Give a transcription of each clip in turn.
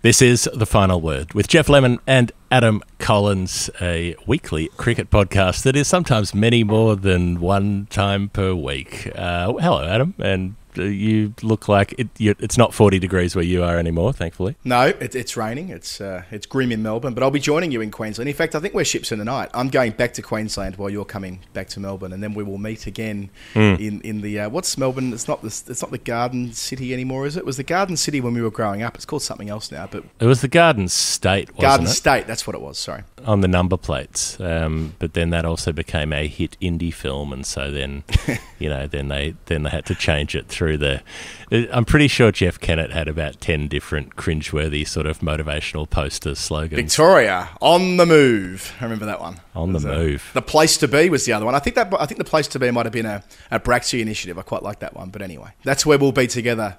This is The Final Word with Geoff Lemon and Adam Collins, a weekly cricket podcast that is sometimes many more than one time per week. Uh, hello, Adam, and you look like it, you, it's not 40 degrees where you are anymore, thankfully. No, it, it's raining. It's uh, it's grim in Melbourne, but I'll be joining you in Queensland. In fact, I think we're ships in the night. I'm going back to Queensland while you're coming back to Melbourne, and then we will meet again Mm. in in the uh, what's Melbourne? It's not the it's not the Garden City anymore, is it? It was the Garden City when we were growing up. It's called something else now, but It was the Garden State, wasn't Garden it? State. That's what it was. Sorry. on the number plates. Um, but then that also became a hit indie film, and so then, you know, then they then they had to change it through the. I'm pretty sure Jeff Kennett had about ten different cringeworthy sort of motivational poster slogans. Victoria on the move. I remember that one. On the uh, move. the place to be was the other one. I think that I think the place to be might have been a, a Braxy initiative. I quite like that one. But anyway, that's where we'll be together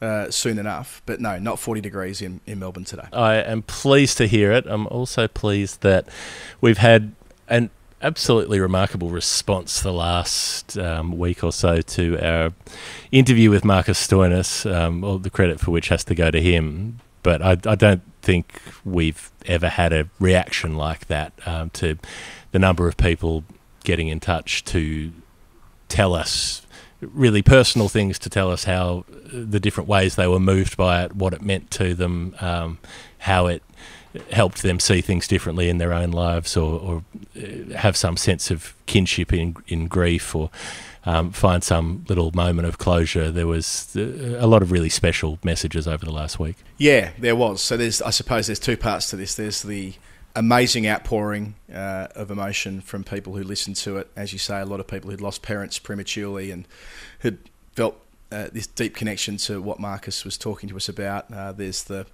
uh, soon enough. But no, not 40 degrees in, in Melbourne today. I am pleased to hear it. I'm also pleased that we've had an absolutely remarkable response the last um, week or so to our interview with Marcus Stoinis, um, all the credit for which has to go to him. But I, I don't think we've ever had a reaction like that um, to the number of people getting in touch to tell us really personal things to tell us how uh, the different ways they were moved by it, what it meant to them, um, how it helped them see things differently in their own lives, or, or uh, have some sense of kinship in in grief, or um, find some little moment of closure. There was uh, a lot of really special messages over the last week. Yeah, there was. So there's, I suppose, there's two parts to this. There's the amazing outpouring uh, of emotion from people who listened to it. As you say, a lot of people who'd lost parents prematurely and had felt uh, this deep connection to what Marcus was talking to us about. Uh, there's the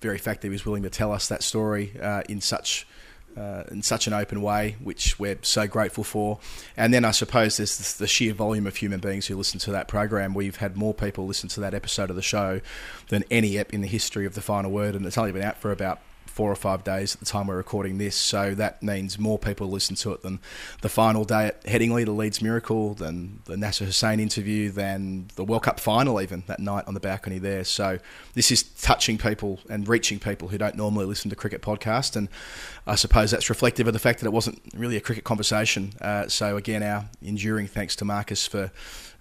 very fact that he was willing to tell us that story uh, in such. Uh, in such an open way, which we're so grateful for. And then I suppose there's the sheer volume of human beings who listen to that program. We've had more people listen to that episode of the show than any ep in the history of the final word, and it's only been out for about four or five days at the time we're recording this. So that means more people listen to it than the final day at Headingley, the Leeds Miracle, than the Nasser Hussein interview, than the World Cup final, even that night on the balcony there. So this is touching people and reaching people who don't normally listen to cricket podcast, and I suppose that's reflective of the fact that it wasn't really a cricket conversation. Uh, so again, our enduring thanks to Marcus for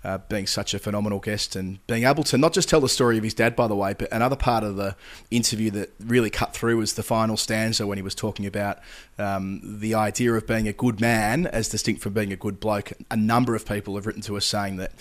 uh, being such a phenomenal guest and being able to not just tell the story of his dad, by the way, but another part of the interview that really cut through was the final stanza when he was talking about um, the idea of being a good man as distinct from being a good bloke. A number of people have written to us saying that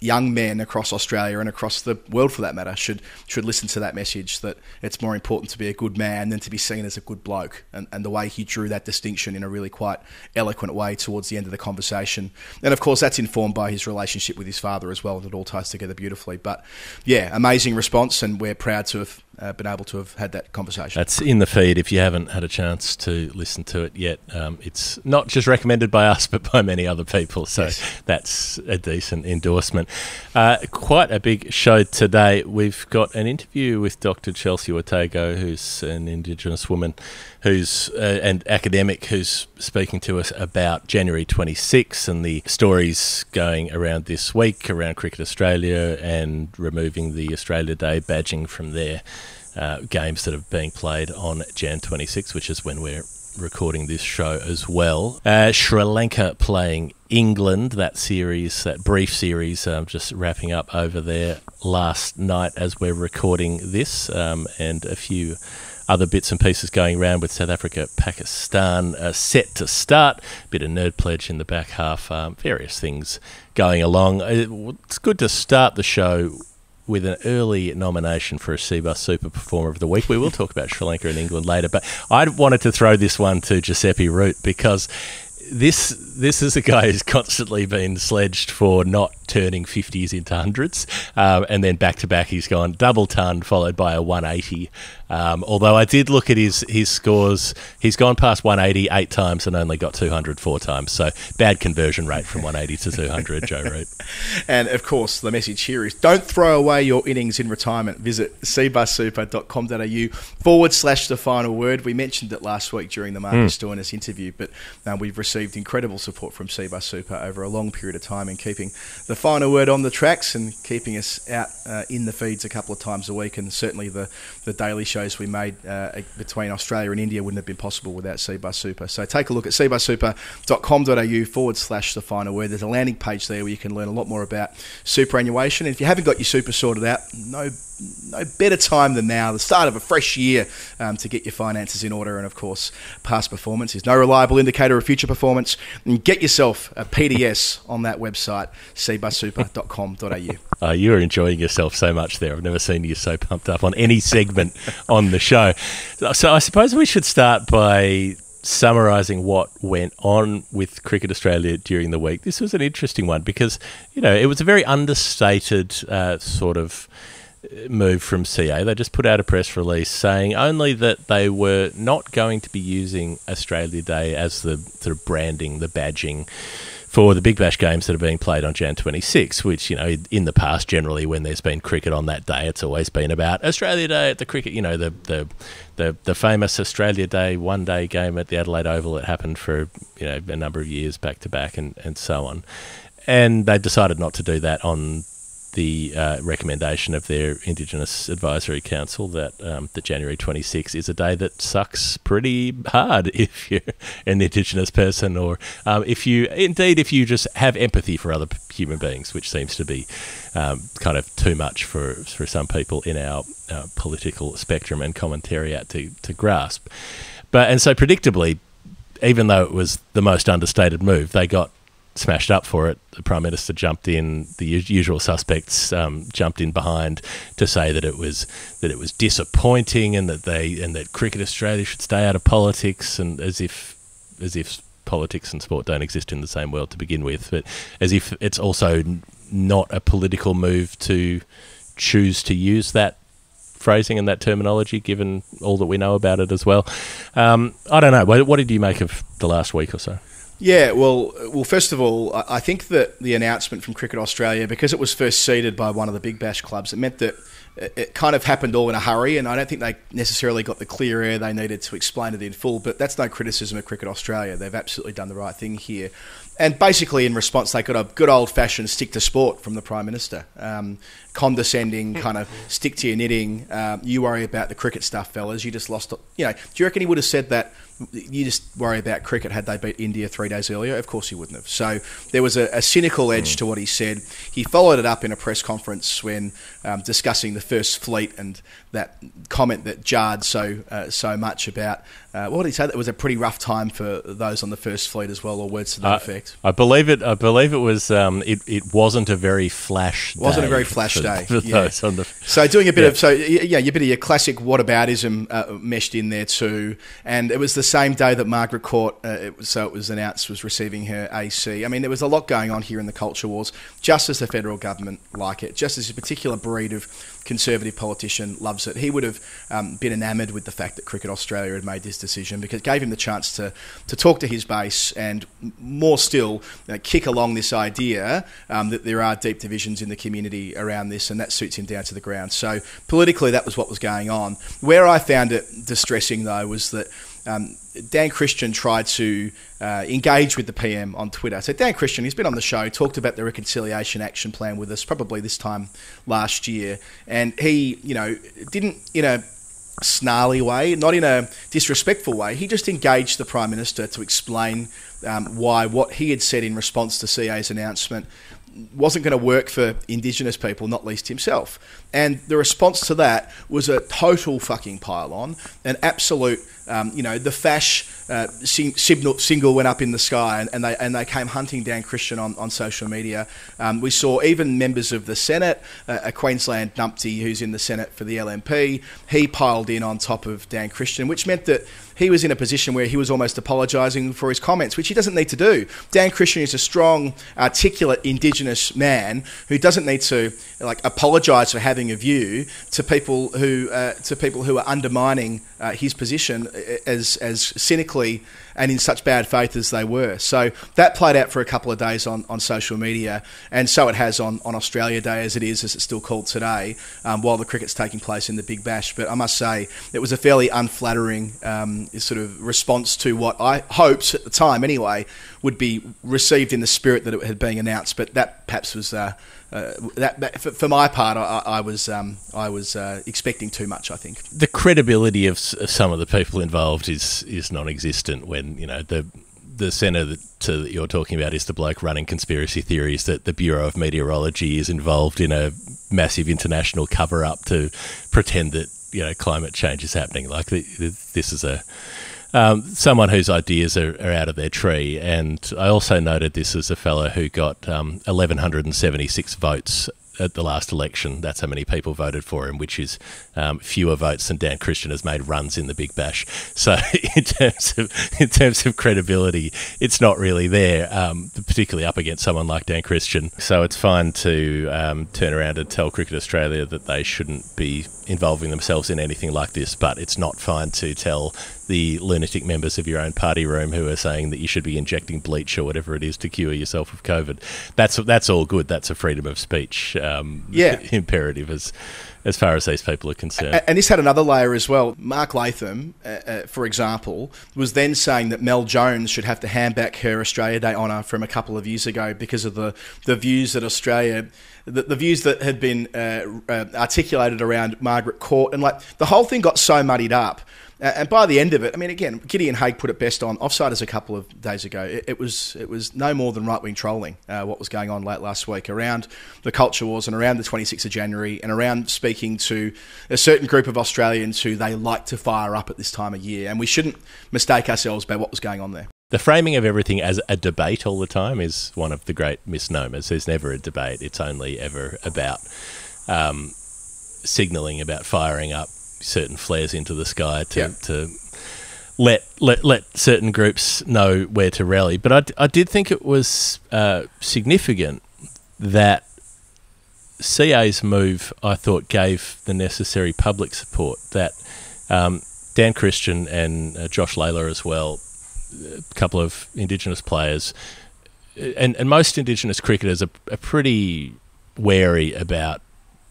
young men across Australia and across the world for that matter should should listen to that message that it's more important to be a good man than to be seen as a good bloke. And, and the way he drew that distinction in a really quite eloquent way towards the end of the conversation. And of course that's informed by his relationship with his father as well and it all ties together beautifully. But yeah amazing response and we're proud to have uh, been able to have had that conversation That's in the feed. If you haven't had a chance to listen to it yet, um, it's not just recommended by us, but by many other people. So Yes. that's a decent endorsement. Uh, quite a big show today. We've got an interview with Dr. Chelsea Watego, who's an Indigenous woman who's uh, an academic who's speaking to us about January 26 and the stories going around this week around Cricket Australia and removing the Australia Day badging from their uh, games that are being played on Jan 26, which is when we're recording this show as well. Uh, Sri Lanka playing England, that series, that brief series, um, just wrapping up over there last night as we're recording this, um, and a few other bits and pieces going around with South Africa, Pakistan uh, set to start. Bit of nerd pledge in the back half, um, various things going along. Uh, It's good to start the show with an early nomination for a CBUS Super Performer of the Week. We will talk about Sri Lanka and England later, but I wanted to throw this one to Giuseppe Root because this this is a guy who's constantly been sledged for not turning 50s into hundreds, um, and then back to back he's gone double ton followed by a 180. Um, although I did look at his his scores, he's gone past 180 eight times and only got 200 four times. So bad conversion rate from 180 to 200, Joe Root. And of course, the message here is don't throw away your innings in retirement. Visit cbussuper.com.au forward slash the final word. We mentioned it last week during the Marcus Stoinis interview, but uh, we've received incredible support from Cbus Super over a long period of time in keeping the final word on the tracks and keeping us out uh, in the feeds a couple of times a week. And certainly the, the daily shows we made uh, between Australia and India wouldn't have been possible without Cbus Super. So take a look at cbussuper.com.au forward slash the final word. There's a landing page there where you can learn a lot more about superannuation. And if you haven't got your super sorted out, no no better time than now, the start of a fresh year, um, to get your finances in order. And of course, past performance is no reliable indicator of future performance. And get yourself a PDS on that website, cbussuper.com.au. Uh, you are enjoying yourself so much there. I've never seen you so pumped up on any segment on the show. So I suppose we should start by summarising what went on with Cricket Australia during the week. This was an interesting one because, you know, it was a very understated uh, sort of move from CA. They just put out a press release saying only that they were not going to be using Australia Day as the sort of branding, the badging for the Big Bash games that are being played on Jan 26, which, you know, in the past, generally when there's been cricket on that day, it's always been about Australia Day at the cricket, you know, the, the, the, the famous Australia Day one day game at the Adelaide Oval that happened for, you know, a number of years back to back and, and so on. And they've decided not to do that on the uh, recommendation of their Indigenous Advisory Council that um, that January 26 is a day that sucks pretty hard if you're an Indigenous person, or um, if you indeed if you just have empathy for other human beings, which seems to be um, kind of too much for for some people in our uh, political spectrum and commentariat to to grasp. But and so predictably, even though it was the most understated move, they got smashed up for it. The Prime Minister jumped in, the usual suspects um, jumped in behind to say that it was that it was disappointing and that they and that Cricket Australia should stay out of politics and as if as if politics and sport don't exist in the same world to begin with, but as if it's also not a political move to choose to use that phrasing and that terminology, given all that we know about it as well. Um, I don't know. What, what did you make of the last week or so? Yeah, well, well. First of all, I think that the announcement from Cricket Australia, because it was first seeded by one of the Big Bash clubs, it meant that it kind of happened all in a hurry, and I don't think they necessarily got the clear air they needed to explain it in full. But that's no criticism of Cricket Australia; they've absolutely done the right thing here. And basically, in response, they got a good old-fashioned stick to sport from the Prime Minister, um, condescending, kind of stick to your knitting. Um, you worry about the cricket stuff, fellas. You just lost. You know, do you reckon he would have said that you just worry about cricket had they beat India three days earlier? Of course he wouldn't have. So there was a, a cynical edge mm. to what he said. He followed it up in a press conference when um, discussing the first fleet and that comment that jarred so uh, so much about uh, what did he say? That was a pretty rough time for those on the first fleet as well, or words to that uh, effect. I believe it. I believe it was. Um, it, it wasn't a very flash. Wasn't a very flash for, day. For yeah. the, so doing a bit yeah. of so yeah, you bit of your classic whataboutism uh, meshed in there too, and it was the same day that Margaret Court. Uh, it was, so it was announced was receiving her AC. I mean, there was a lot going on here in the culture wars. Just as the federal government like it, just as a particular breed of conservative politician loves it. He would have um, been enamoured with the fact that Cricket Australia had made this decision because it gave him the chance to, to talk to his base and more still uh, kick along this idea um, that there are deep divisions in the community around this and that suits him down to the ground. So politically, that was what was going on. Where I found it distressing though was that um, Dan Christian tried to uh, engage with the PM on Twitter. So Dan Christian, he's been on the show, talked about the reconciliation action plan with us probably this time last year, and he, you know, didn't in a snarly way, not in a disrespectful way. He just engaged the Prime Minister to explain um, why what he had said in response to CA's announcement wasn't going to work for Indigenous people, not least himself. And the response to that was a total fucking pile on, an absolute um, you know, the Fash uh, sing, single went up in the sky, and, and, they and they came hunting down Christian on, on social media. Um, we saw even members of the Senate, uh, a Queensland numpty who's in the Senate for the LNP, he piled in on top of Dan Christian, which meant that he was in a position where he was almost apologising for his comments, which he doesn't need to do. Dan Christian is a strong, articulate Indigenous man who doesn't need to like apologise for having a view to people who uh, to people who are undermining uh, his position as as cynically and in such bad faith as they were. So that played out for a couple of days on, on social media, and so it has on, on Australia Day, as it is, as it's still called today, um, while the cricket's taking place in the Big Bash. But I must say, it was a fairly unflattering um, sort of response to what I hoped at the time, anyway, would be received in the spirit that it had been announced. But that perhaps was. Uh, uh, that, that for, for, my part, I, I was um, I was uh, expecting too much. I think the credibility of some of the people involved is is non-existent when you know the the centre that, to, that you're talking about is the bloke running conspiracy theories that the Bureau of Meteorology is involved in a massive international cover up to pretend that you know climate change is happening. Like the, the, this is a um, someone whose ideas are, are, out of their tree. And I also noted this as a fellow who got um, 1,176 votes at the last election. That's how many people voted for him, which is um, fewer votes than Dan Christian has made runs in the Big Bash. So in terms of in terms of credibility, it's not really there, um, particularly up against someone like Dan Christian. So it's fine to um, turn around and tell Cricket Australia that they shouldn't be involving themselves in anything like this, but it's not fine to tell the lunatic members of your own party room who are saying that you should be injecting bleach or whatever it is to cure yourself of COVID. That's that's all good. That's a freedom of speech um, yeah. imperative as as far as these people are concerned. And this had another layer as well. Mark Latham, uh, uh, for example, was then saying that Mel Jones should have to hand back her Australia Day honour from a couple of years ago because of the, the views that Australia, the, the views that had been uh, uh, articulated around Margaret Court. And like the whole thing got so muddied up and by the end of it, I mean, again, Gideon Haigh put it best on offsiders a couple of days ago. It, it was it was no more than right wing trolling uh, what was going on late last week around the culture wars and around the 26th of January and around speaking to a certain group of Australians who they like to fire up at this time of year. And we shouldn't mistake ourselves by what was going on there. The framing of everything as a debate all the time is one of the great misnomers. There's never a debate, it's only ever about um, signalling about firing up certain flares into the sky to, yeah. to let, let let certain groups know where to rally. But I, I did think it was uh, significant that CA's move, I thought, gave the necessary public support. That um, Dan Christian and uh, Josh Lalor as well, a couple of Indigenous players, and, and most Indigenous cricketers are, are pretty wary about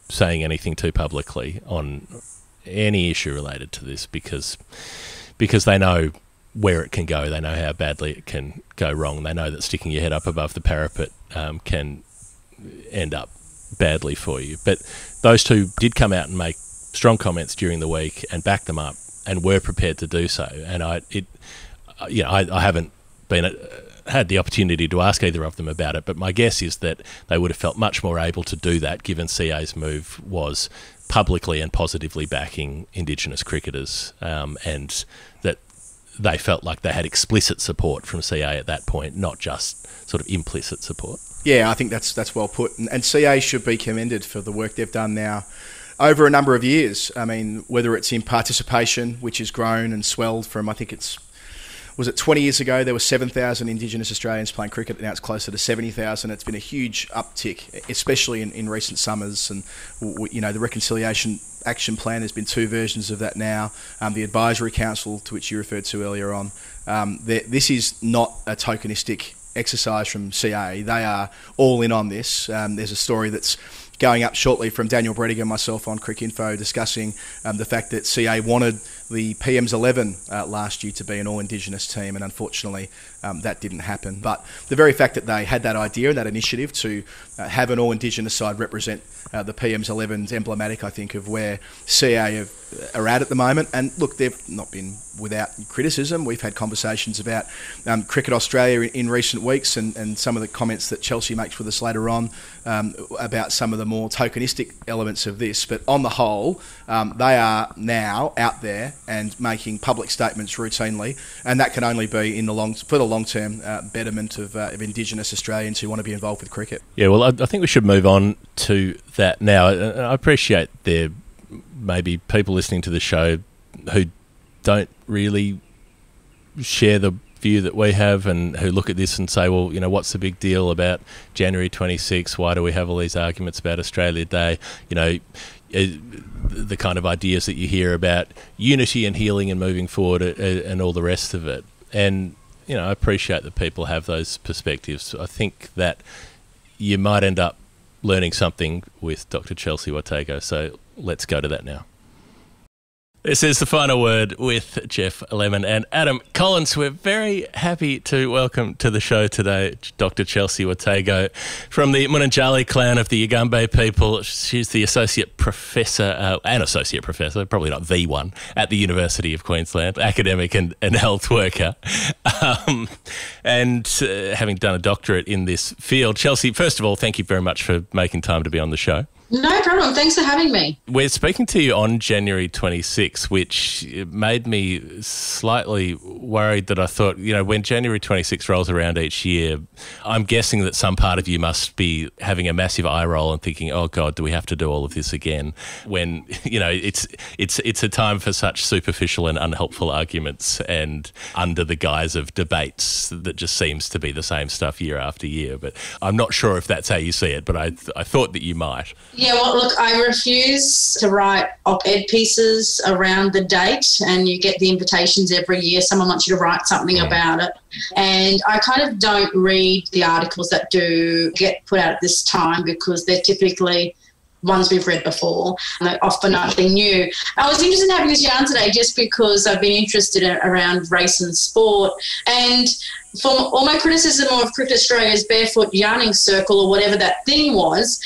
saying anything too publicly on any issue related to this because because they know where it can go. They know how badly it can go wrong. They know that sticking your head up above the parapet um, can end up badly for you. But those two did come out and make strong comments during the week and back them up and were prepared to do so. And I, it, you know, I, I haven't been uh, had the opportunity to ask either of them about it, but my guess is that they would have felt much more able to do that given CA's move was publicly and positively backing Indigenous cricketers, um, and that they felt like they had explicit support from CA at that point, not just sort of implicit support. Yeah, I think that's that's well put, and, and CA should be commended for the work they've done now over a number of years. I mean, whether it's in participation, which has grown and swelled from I think it's was it 20 years ago there were 7,000 Indigenous Australians playing cricket. Now it's closer to 70,000. It's been a huge uptick, especially in, in recent summers. And you know the reconciliation action plan. There's been two versions of that now. Um, the advisory council, to which you referred to earlier on, um, this is not a tokenistic exercise from CA. They are all in on this. Um, there's a story that's going up shortly from Daniel Brettig and myself on Cricinfo discussing um, the fact that CA wanted the PM's 11 uh, last year to be an all Indigenous team, and unfortunately um, that didn't happen. But the very fact that they had that idea and that initiative to uh, have an all Indigenous side represent uh, the PM's 11 is emblematic, I think, of where CA are at at the moment. And look, they've not been without criticism. We've had conversations about um, Cricket Australia in, in, recent weeks and, and some of the comments that Chelsea makes with us later on um, about some of the more tokenistic elements of this. But on the whole, um, they are now out there and making public statements routinely, and that can only be in the long for the long term uh, betterment of, uh, of Indigenous Australians who want to be involved with cricket. Yeah, well, I, I think we should move on to that now. I appreciate there may be people listening to the show who don't really share the view that we have and who look at this and say, well, you know, what's the big deal about January 26? Why do we have all these arguments about Australia Day? You know, uh, the kind of ideas that you hear about unity and healing and moving forward uh, and all the rest of it. And you know, I appreciate that people have those perspectives. I think that you might end up learning something with Dr. Chelsea Watego. So let's go to that now. This is the final word with Geoff Lemon and Adam Collins. We're very happy to welcome to the show today Dr. Chelsea Watego from the Munanjahli clan of the Yugambeh people. She's the associate professor, uh, an associate professor, probably not the one, at the University of Queensland, academic and, and health worker. Um, and uh, having done a doctorate in this field, Chelsea, first of all, thank you very much for making time to be on the show. No problem. Thanks for having me. We're speaking to you on January 26, which made me slightly worried that I thought, you know, when January 26 rolls around each year, I'm guessing that some part of you must be having a massive eye roll and thinking, "Oh God, do we have to do all of this again?" When you know it's it's it's a time for such superficial and unhelpful arguments, and under the guise of debates that just seems to be the same stuff year after year. But I'm not sure if that's how you see it. But I I thought that you might. Yeah, well, look, I refuse to write op ed pieces around the date, and you get the invitations every year. Someone wants you to write something about it. And I kind of don't read the articles that do get put out at this time because they're typically ones we've read before. And they offer nothing new. I was interested in having this yarn today just because I've been interested in, around race and sport. And for all my criticism of Cricket Australia's barefoot yarning circle or whatever that thing was,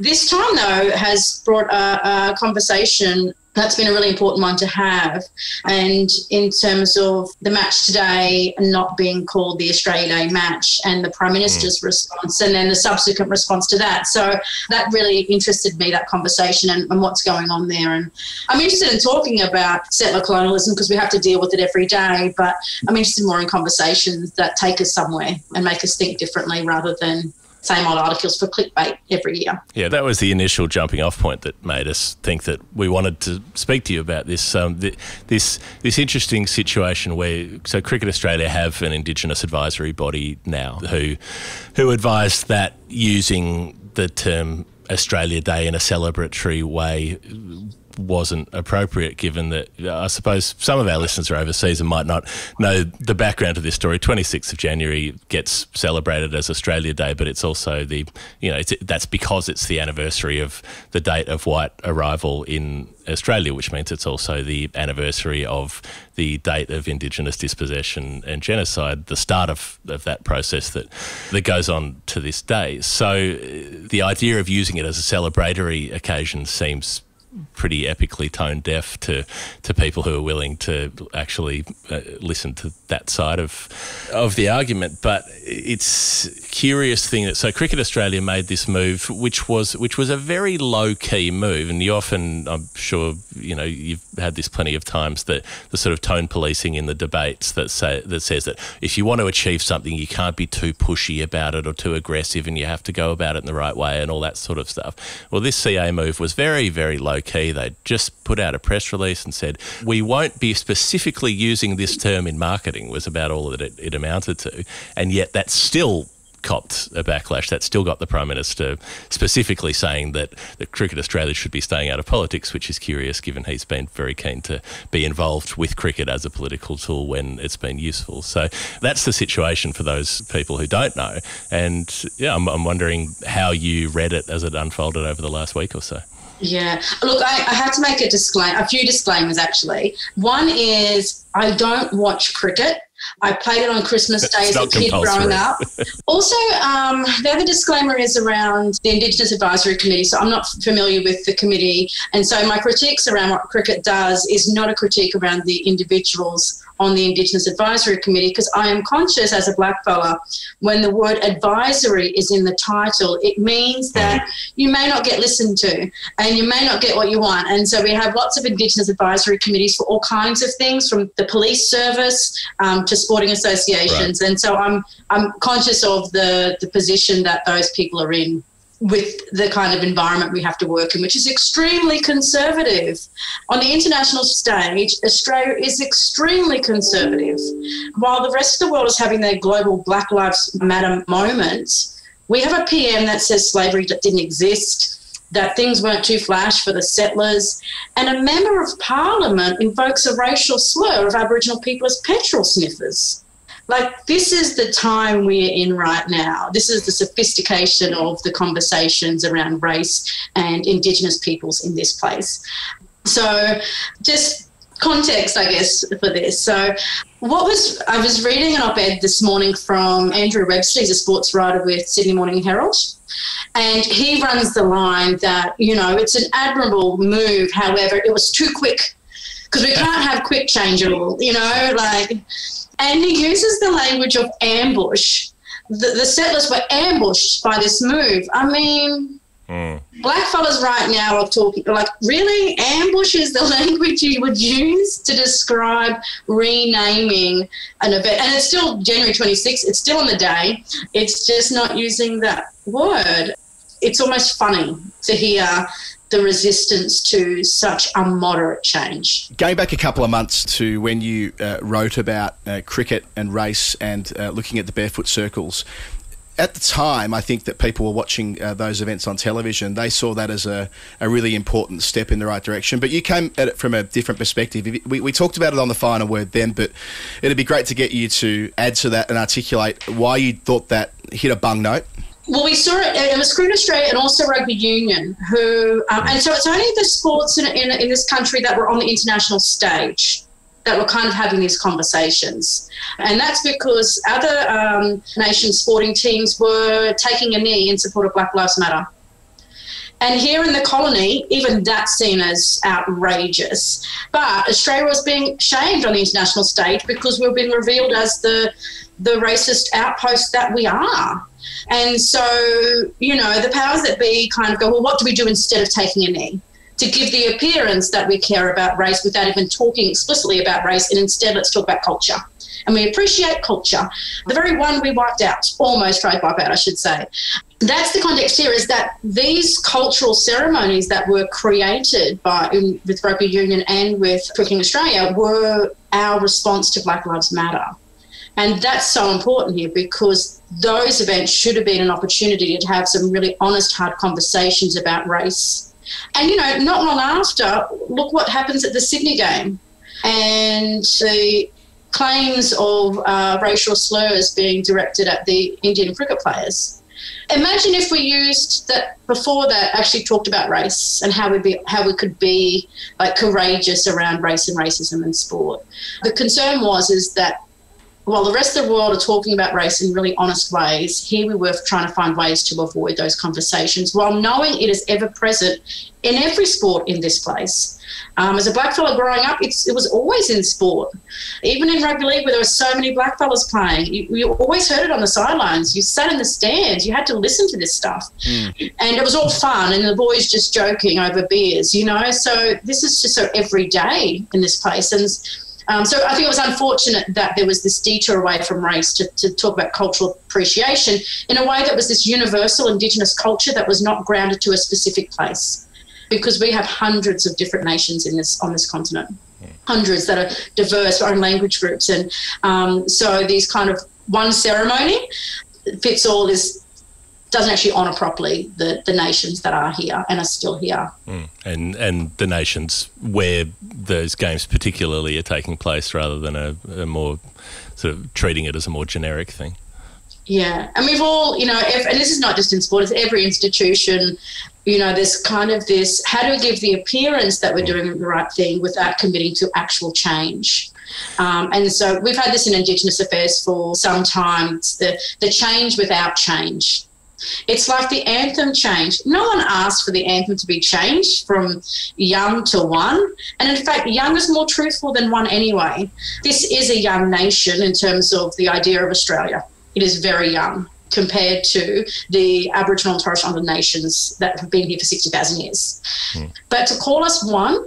this time, though, has brought a, a conversation that's been a really important one to have. And in terms of the match today not being called the Australia Day match and the Prime Minister's mm. response and then the subsequent response to that. So that really interested me, that conversation and, and what's going on there. And I'm interested in talking about settler colonialism because we have to deal with it every day. But I'm interested more in conversations that take us somewhere and make us think differently rather than same old articles for clickbait every year. Yeah, that was the initial jumping off point that made us think that we wanted to speak to you about this um, this this interesting situation where so Cricket Australia have an Indigenous advisory body now who who advised that using the term Australia Day in a celebratory way wasn't appropriate, given that uh, I suppose some of our listeners are overseas and might not know the background to this story. 26th of January gets celebrated as Australia Day, but it's also the, you know, that's because it's the anniversary of the date of white arrival in Australia, which means it's also the anniversary of the date of Indigenous dispossession and genocide, the start of, of that process that, that goes on to this day. So uh, the idea of using it as a celebratory occasion seems pretty epically tone deaf to to people who are willing to actually uh, listen to that side of of the argument. But it's curious thing that so Cricket Australia made this move, which was which was a very low key move, and you often, I'm sure, you know, you've had this plenty of times that the sort of tone policing in the debates that say that says that if you want to achieve something, you can't be too pushy about it or too aggressive, and you have to go about it in the right way and all that sort of stuff. Well, this CA move was very very low key. They just put out a press release and said we won't be specifically using this term in marketing. Was about all that it, it amounted to, and yet that's still copped a backlash. That still got the Prime Minister specifically saying that, that Cricket Australia should be staying out of politics, which is curious given he's been very keen to be involved with cricket as a political tool when it's been useful. So that's the situation for those people who don't know. And yeah, I'm, I'm wondering how you read it as it unfolded over the last week or so. Yeah. Look, I, I have to make a disclaimer, a few disclaimers actually. One is I don't watch cricket. I played it on Christmas Day as a kid growing up. also, um, the other disclaimer is around the Indigenous Advisory Committee. So I'm not familiar with the committee. And so my critiques around what cricket does is not a critique around the individuals on the Indigenous Advisory Committee because I am conscious as a black fella when the word advisory is in the title, it means that you may not get listened to and you may not get what you want. And so we have lots of Indigenous advisory committees for all kinds of things, from the police service um, to sporting associations. Right. And so I'm I'm conscious of the the position that those people are in with the kind of environment we have to work in, which is extremely conservative. On the international stage, Australia is extremely conservative. While the rest of the world is having their global Black Lives Matter moments, we have a PM that says slavery didn't exist. That things weren't too flash for the settlers. And a member of parliament invokes a racial slur of Aboriginal people as petrol sniffers. Like, this is the time we're in right now. This is the sophistication of the conversations around race and Indigenous peoples in this place. So, just context, I guess, for this. So, what was I was reading an op-ed this morning from Andrew Webster. He's a sports writer with Sydney Morning Herald, and he runs the line that you know it's an admirable move. However, it was too quick because we can't have quick change at all. You know, like, and he uses the language of ambush. The, the settlers were ambushed by this move. I mean, Mm. Black fellas right now are talking like really ambush is the language you would use to describe renaming an event, and it's still January 26th. It's still on the day. It's just not using that word. It's almost funny to hear the resistance to such a moderate change. Going back a couple of months to when you uh, wrote about uh, cricket and race and uh, looking at the barefoot circles, at the time, I think that people were watching uh, those events on television. They saw that as a, a really important step in the right direction. But you came at it from a different perspective. We, we talked about it on the final word then, but it'd be great to get you to add to that and articulate why you thought that hit a bung note. Well, we saw it. It was Cricket Australia and also Rugby Union, who, um, and so it's only the sports in, in, in this country that were on the international stage that were kind of having these conversations. And that's because other um, nation sporting teams were taking a knee in support of Black Lives Matter. And here in the colony, even that's seen as outrageous. But Australia was being shamed on the international stage because we were being revealed as the the racist outpost that we are. And so, you know, the powers that be kind of go, well, what do we do instead of taking a knee? To give the appearance that we care about race without even talking explicitly about race. And instead, let's talk about culture. And we appreciate culture. The very one we wiped out, almost tried to wipe out, I should say. That's the context here is that these cultural ceremonies that were created by in, with Rugby Union and with Cricketing Australia were our response to Black Lives Matter. And that's so important here because those events should have been an opportunity to have some really honest, hard conversations about race and, you know, not long after, look what happens at the Sydney game. And the claims of uh, racial slurs being directed at the Indian cricket players. Imagine if we used that before that actually talked about race and how we be how we could be like courageous around race and racism in sport. The concern was is that while the rest of the world are talking about race in really honest ways, here we were trying to find ways to avoid those conversations while knowing it is ever present in every sport in this place. Um, as a black fellow growing up, it was always in sport. Even in rugby league, where there were so many black fellas playing, you, you, always heard it on the sidelines. You sat in the stands. You had to listen to this stuff. Mm. And it was all fun, and the boys just joking over beers, you know? So this is just so every day in this place. And um, so I think it was unfortunate that there was this detour away from race to, to talk about cultural appreciation in a way that was this universal Indigenous culture that was not grounded to a specific place, because we have hundreds of different nations in this on this continent, hundreds that are diverse, our own language groups, and um, so these kind of one ceremony fits all is doesn't actually honour properly the, the nations that are here and are still here. Mm. And and the nations where those games particularly are taking place rather than a, a, more sort of treating it as a more generic thing. Yeah, and we've all, you know, if, and this is not just in sport, it's every institution, you know, there's kind of this how do we give the appearance that we're doing the right thing without committing to actual change? Um, and so we've had this in Indigenous affairs for some time. It's the, the change without change. It's like the anthem changed. No one asked for the anthem to be changed from young to one. And in fact, young is more truthful than one anyway. This is a young nation in terms of the idea of Australia. It is very young compared to the Aboriginal and Torres Strait Islander nations that have been here for 60,000 years. Mm. But to call us one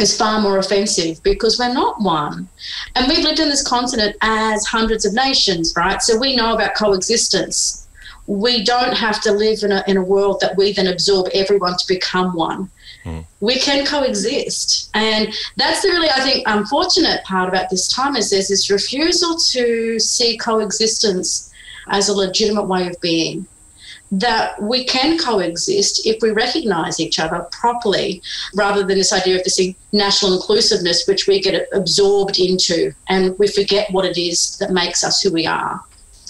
is far more offensive because we're not one. And we've lived in this continent as hundreds of nations, right? So we know about coexistence we don't have to live in a, in a world that we then absorb everyone to become one. Mm. We can coexist. And that's the really, I think, unfortunate part about this time is there's this refusal to see coexistence as a legitimate way of being. that we can coexist if we recognize each other properly rather than this idea of this national inclusiveness which we get absorbed into and we forget what it is that makes us who we are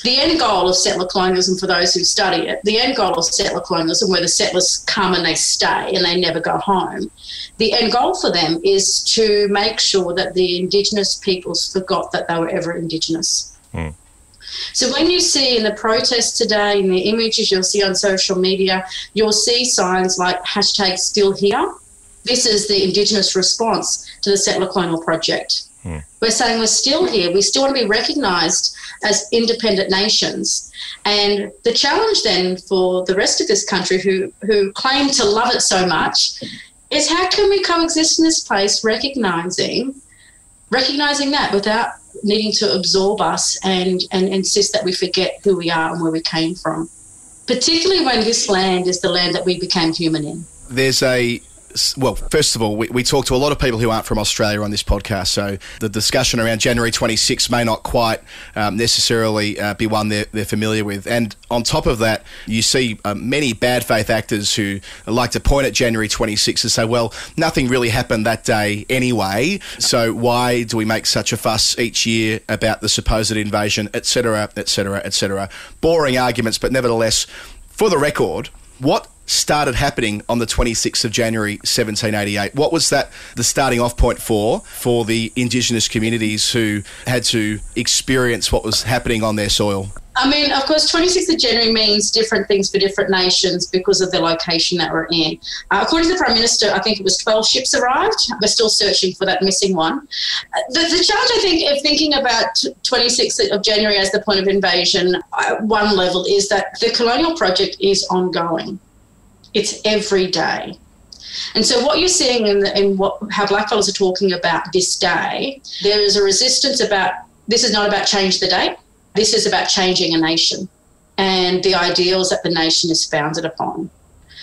the end goal of settler colonialism for those who study it, the end goal of settler colonialism, where the settlers come and they stay and they never go home, the end goal for them is to make sure that the Indigenous peoples forgot that they were ever Indigenous. Mm. So when you see in the protests today, in the images you'll see on social media, you'll see signs like hashtag still here. This is the Indigenous response to the settler colonial project. Mm. We're saying we're still here. We still want to be recognised as independent nations. And the challenge then for the rest of this country who, who claim to love it so much is how can we coexist in this place recognizing recognizing that without needing to absorb us and, and insist that we forget who we are and where we came from. Particularly when this land is the land that we became human in. There's a well, first of all, we, we talk to a lot of people who aren't from Australia on this podcast, so the discussion around January 26 may not quite um, necessarily uh, be one they're, they're, familiar with. And on top of that, you see uh, many bad faith actors who like to point at January 26 and say, well, nothing really happened that day anyway, so why do we make such a fuss each year about the supposed invasion, etc., etc., etc.? Boring arguments, but nevertheless, for the record, what started happening on the 26th of January 1788? What was that the starting off point for for the indigenous communities who had to experience what was happening on their soil? I mean, of course, 26th of January means different things for different nations because of the location that we're in. Uh, according to the Prime Minister, I think it was 12 ships arrived. We're still searching for that missing one. Uh, the, the, challenge, I think, of thinking about 26th of January as the point of invasion, uh, one level, is that the colonial project is ongoing. It's every day. And so, what you're seeing in, the, in what how blackfellas are talking about this day, there is a resistance about this is not about change the date this is about changing a nation and the ideals that the nation is founded upon,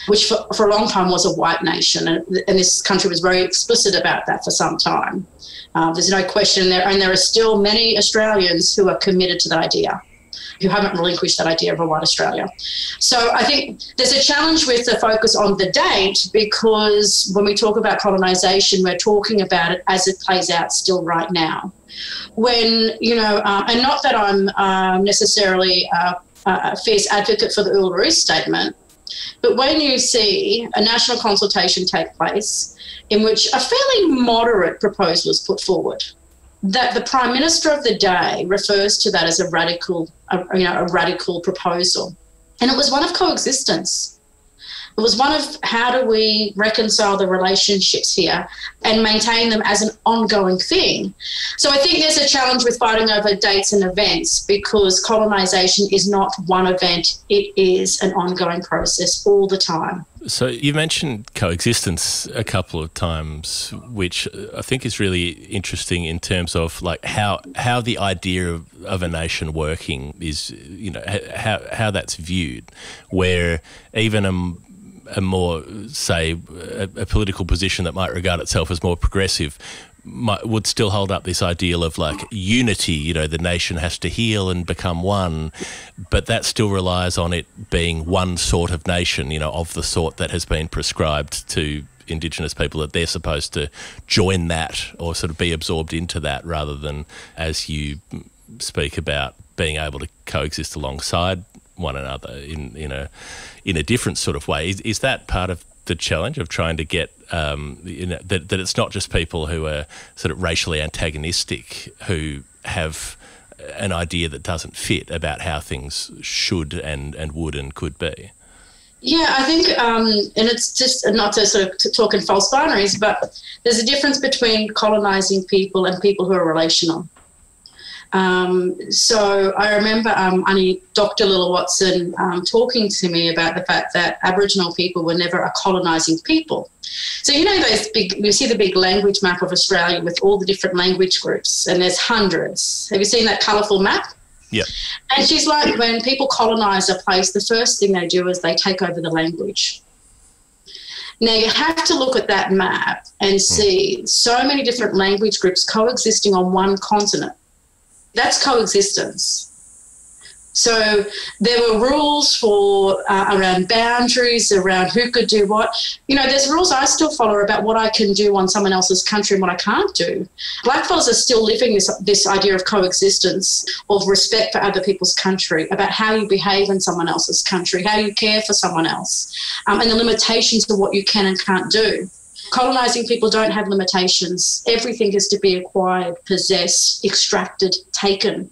which for, for a long time was a white nation. And, and, this country was very explicit about that for some time. Uh, there's no question there, and there are still many Australians who are committed to the idea who haven't relinquished that idea of a white Australia. So I think there's a challenge with the focus on the date because when we talk about colonisation, we're talking about it as it plays out still right now. When, you know, uh, and not that I'm uh, necessarily a, a fierce advocate for the Uluru Statement, but when you see a national consultation take place in which a fairly moderate proposal is put forward, that the prime minister of the day refers to that as a radical, a, you know, a radical proposal, and it was one of coexistence. It was one of how do we reconcile the relationships here and maintain them as an ongoing thing. So I think there's a challenge with fighting over dates and events because colonisation is not one event, it is an ongoing process all the time. So you mentioned coexistence a couple of times, which I think is really interesting in terms of like how how the idea of, of a nation working is, you know, how how that's viewed, where even a a more, say, a, a, political position that might regard itself as more progressive might, would still hold up this ideal of like unity. You know, the nation has to heal and become one, but that still relies on it being one sort of nation. You know, of the sort that has been prescribed to Indigenous people that they're supposed to join that or sort of be absorbed into that, rather than as you speak about being able to coexist alongside one another in in a in a different sort of way. Is, is that part of the challenge of trying to get um, you know, that that it's not just people who are sort of racially antagonistic who have an idea that doesn't fit about how things should and and would and could be. Yeah, I think, um, and it's just not to sort of to talk in false binaries, but there's a difference between colonizing people and people who are relational. Um, so I remember um, Dr. Lilla Watson um, talking to me about the fact that Aboriginal people were never a colonising people. So you know those big, you see the big language map of Australia with all the different language groups, and there's hundreds. Have you seen that colourful map? Yeah. And she's like, when people colonise a place, the first thing they do is they take over the language. Now you have to look at that map and hmm. see so many different language groups coexisting on one continent that's coexistence. So there were rules for uh, around boundaries, around who could do what. You know, there's rules I still follow about what I can do on someone else's country and what I can't do. Blackfellas are still living this this idea of coexistence, of respect for other people's country, about how you behave in someone else's country, how you care for someone else, um, and the limitations of what you can and can't do. Colonizing people don't have limitations. Everything is to be acquired, possessed, extracted, taken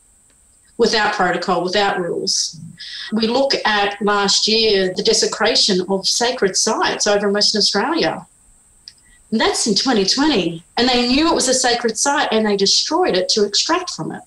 without protocol, without rules. We look at last year the desecration of sacred sites over in Western Australia. And that's in 2020. And they knew it was a sacred site and they destroyed it to extract from it.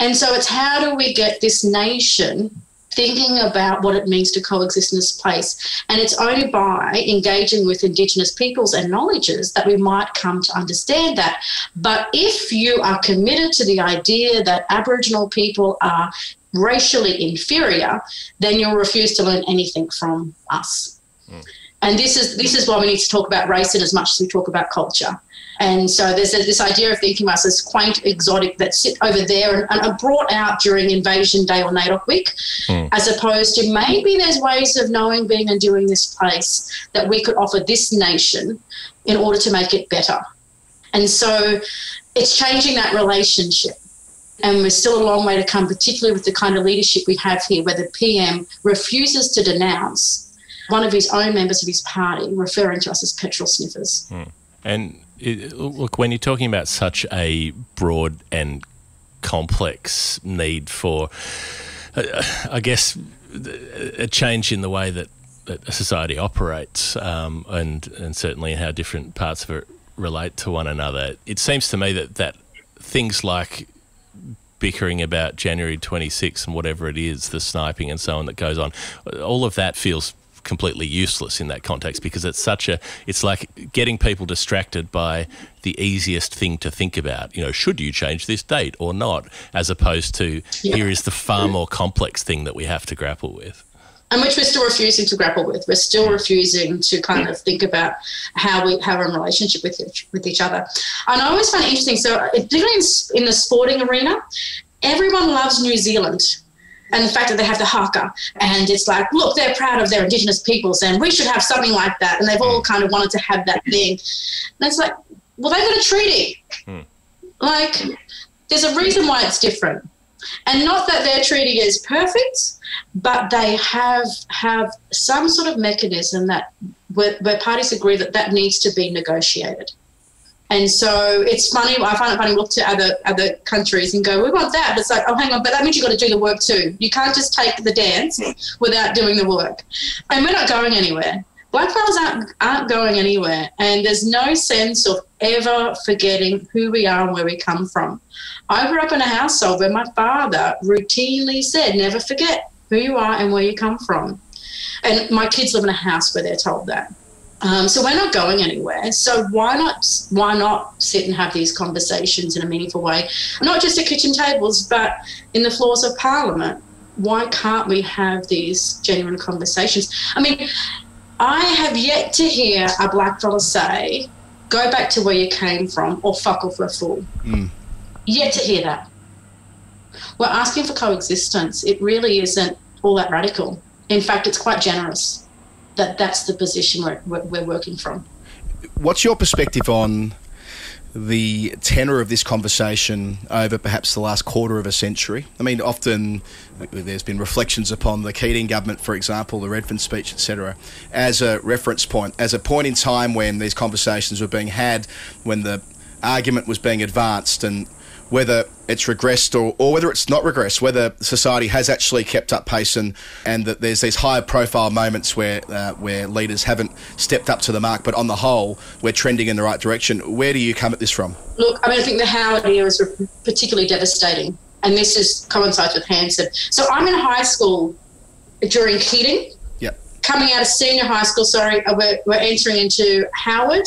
And so it's how do we get this nation thinking about what it means to coexist in this place. And it's only by engaging with Indigenous peoples and knowledges that we might come to understand that. But if you are committed to the idea that Aboriginal people are racially inferior, then you'll refuse to learn anything from us. Mm. And this is this is why we need to talk about race in as much as we talk about culture. And so there's this idea of thinking of us as quaint, exotic that sit over there and, are brought out during Invasion Day or NAIDOC Week, mm. as opposed to maybe there's ways of knowing, being, and doing this place that we could offer this nation in order to make it better. And so it's changing that relationship. And we're still a long way to come, particularly with the kind of leadership we have here, where the PM refuses to denounce one of his own members of his party, referring to us as petrol sniffers. Mm. And it, look, when you're talking about such a broad and complex need for, uh, I guess, a change in the way that, that a society operates, um, and and certainly how different parts of it relate to one another, it seems to me that that things like bickering about January 26 and whatever it is, the sniping and so on that goes on, all of that feels completely useless in that context because it's such a it's like getting people distracted by the easiest thing to think about you know should you change this date or not as opposed to yeah. here is the far more complex thing that we have to grapple with and which we're still refusing to grapple with. We're still refusing to kind of think about how we have a relationship with each, with each other. And I always find it interesting. So, particularly in the sporting arena, everyone loves New Zealand and the fact that they have the haka and it's like look they're proud of their indigenous peoples and we should have something like that. And they've all kind of wanted to have that thing. And it's like well they've got a treaty. Hmm. like there's a reason why it's different. And not that their treaty is perfect but they have have some sort of mechanism that where, where parties agree that that needs to be negotiated and so it's funny. I find it funny. Look to other other countries and go, "We want that." But it's like, oh, hang on, but that means you've got to do the work too. You can't just take the dance without doing the work. And we're not going anywhere. Blackfellas aren't aren't going anywhere, and there's no sense of ever forgetting who we are and where we come from. I grew up in a household where my father routinely said, "Never forget who you are and where you come from." And my kids live in a house where they're told that. Um, so we're not going anywhere. So why not why not sit and have these conversations in a meaningful way, not just at kitchen tables, but in the floors of Parliament? Why can't we have these genuine conversations? I mean, I have yet to hear a black fella say, "Go back to where you came from," or "Fuck off, a fool." Mm. Yet to hear that. We're asking for coexistence. It really isn't all that radical. In fact, it's quite generous that that's the position we're, we're working from. What's your perspective on the tenor of this conversation over perhaps the last quarter of a century. I mean, often there's been reflections upon the Keating government, for example, the Redfern speech, etc., as a reference point, as a point in time when these conversations were being had, when the argument was being advanced, and whether it's regressed or, or whether it's not regressed, whether society has actually kept up pace and, and that there's these higher profile moments where, uh, where leaders haven't stepped up to the mark, but on the whole, we're trending in the right direction. Where do you come at this from? Look, I mean, I think the Howard era is particularly devastating, and this is coincides with Hanson. So I'm in high school during Keating. Yep. Coming out of senior high school, sorry, uh, we're, we're entering into Howard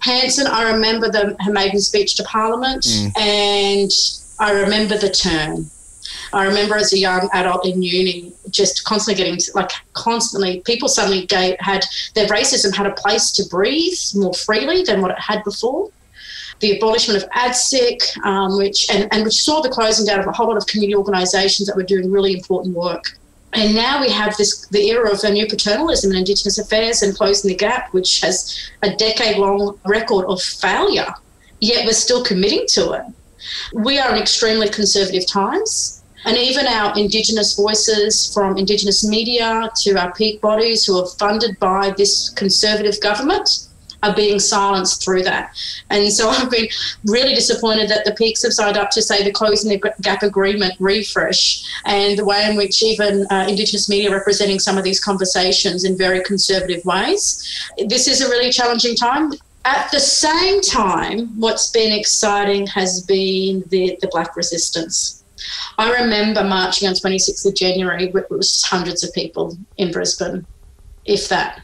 Hanson, I remember the, her maiden speech to Parliament, mm. and I remember the term. I remember as a young adult in uni, just constantly getting like constantly people suddenly gave, had their racism had a place to breathe more freely than what it had before. the abolishment of ATSIC, um, which and, and which saw the closing down of a whole lot of community organisations that were doing really important work. And now we have this the era of a new paternalism in Indigenous affairs and closing the gap, which has a decade long record of failure. Yet we're still committing to it. We are in extremely conservative times. And even our Indigenous voices from Indigenous media to our peak bodies who are funded by this conservative government are being silenced through that. And so I've been really disappointed that the peaks have signed up to say the closing the gap agreement refresh and the way in which even uh, Indigenous media representing some of these conversations in very conservative ways. This is a really challenging time. At the same time, what's been exciting has been the, the black resistance. I remember marching on 26th of January, it was hundreds of people in Brisbane, if that.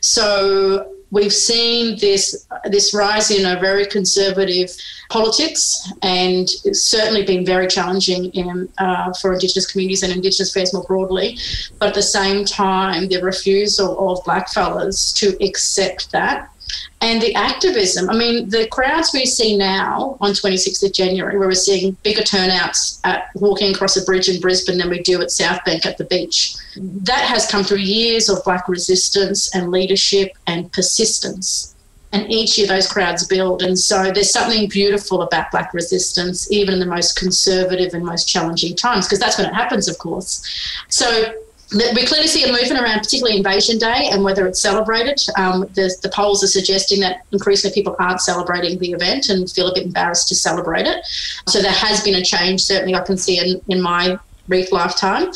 So we've seen this this rise in a very conservative politics, and it's certainly been very challenging in, uh, for Indigenous communities and Indigenous affairs more broadly. But at the same time, the refusal of blackfellas to accept that and the activism. I mean, the crowds we see now on 26th of January, where we're seeing bigger turnouts at walking across a bridge in Brisbane than we do at South Bank at the beach. That has come through years of black resistance and leadership and persistence. And each year those crowds build. And so there's something beautiful about black resistance, even in the most conservative and most challenging times, because that's when it happens, of course. So we clearly see a movement around particularly Invasion Day and whether it's celebrated. Um, the, the, polls are suggesting that increasingly people aren't celebrating the event and feel a bit embarrassed to celebrate it. So there has been a change, certainly I can see in, in my brief lifetime.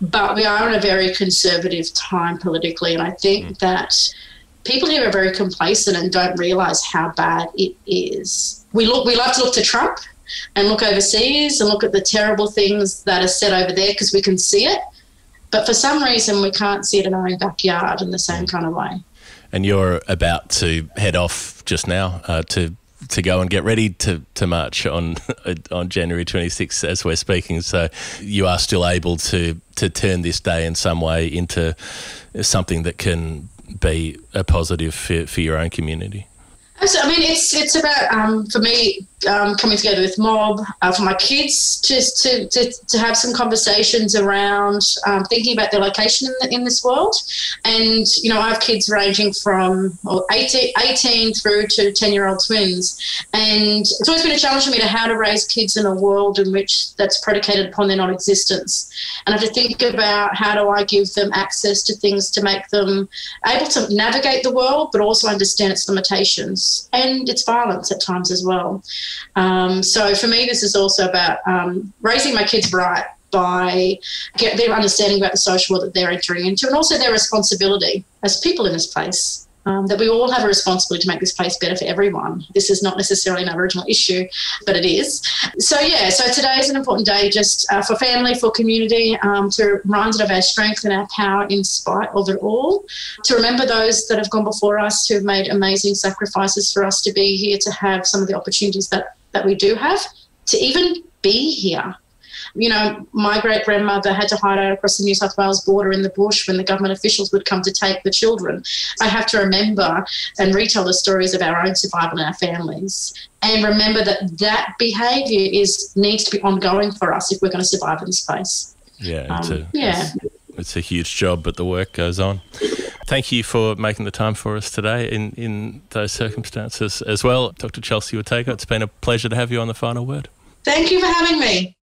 But we are in a very conservative time politically, and I think mm. that people here are very complacent and don't realise how bad it is. We look, we love to look to Trump and look overseas and look at the terrible things that are said over there because we can see it but for some reason, we can't see it in our own backyard in the same kind of way. And you're about to head off just now uh, to to go and get ready to, to march on on January 26th as we're speaking. So you are still able to to turn this day in some way into something that can be a positive for, for your own community. I mean, it's it's about um, for me um, coming together with Mob uh, for my kids to, to, to have some conversations around um, thinking about their location in, the, in this world. And you know, I have kids ranging from well, 18, 18 through to ten year old twins, and it's always been a challenge for me to how to raise kids in a world in which that's predicated upon their non-existence. And I have to think about how do I give them access to things to make them able to navigate the world, but also understand its limitations and its violence at times as well. Um, so for me, this is also about um, raising my kids right by get their understanding about the social world that they're entering into and also their responsibility as people in this place um, that we all have a responsibility to make this place better for everyone. This is not necessarily an Aboriginal issue, but it is. So, yeah, so today is an important day just uh, for family, for community, um, to remind us of our strength and our power in spite of it all, to remember those that have gone before us who have made amazing sacrifices for us to be here, to have some of the opportunities that, that we do have, to even be here you know, my great grandmother had to hide out across the New South Wales border in the bush when the government officials would come to take the children. I have to remember and retell the stories of our own survival in our families and remember that that behaviour is needs to be ongoing for us if we're going to survive in space. Yeah, um, a, yeah. It's, it's a huge job, but the work goes on. Thank you for making the time for us today in, in those circumstances as well. Dr. Chelsea Watego, it's been a pleasure to have you on the final word. Thank you for having me.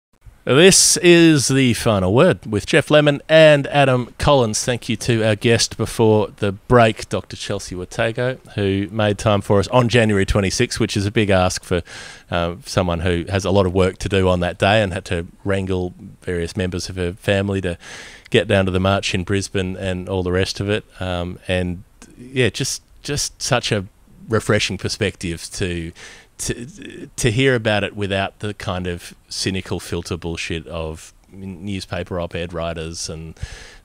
This is the final word with Geoff Lemon and Adam Collins. Thank you to our guest before the break, Dr. Chelsea Watego, who made time for us on January 26, which is a big ask for uh, someone who has a lot of work to do on that day and had to wrangle various members of her family to get down to the march in Brisbane and all the rest of it. Um, and yeah, just just such a refreshing perspective to to to hear about it without the kind of cynical filter bullshit of newspaper op-ed writers and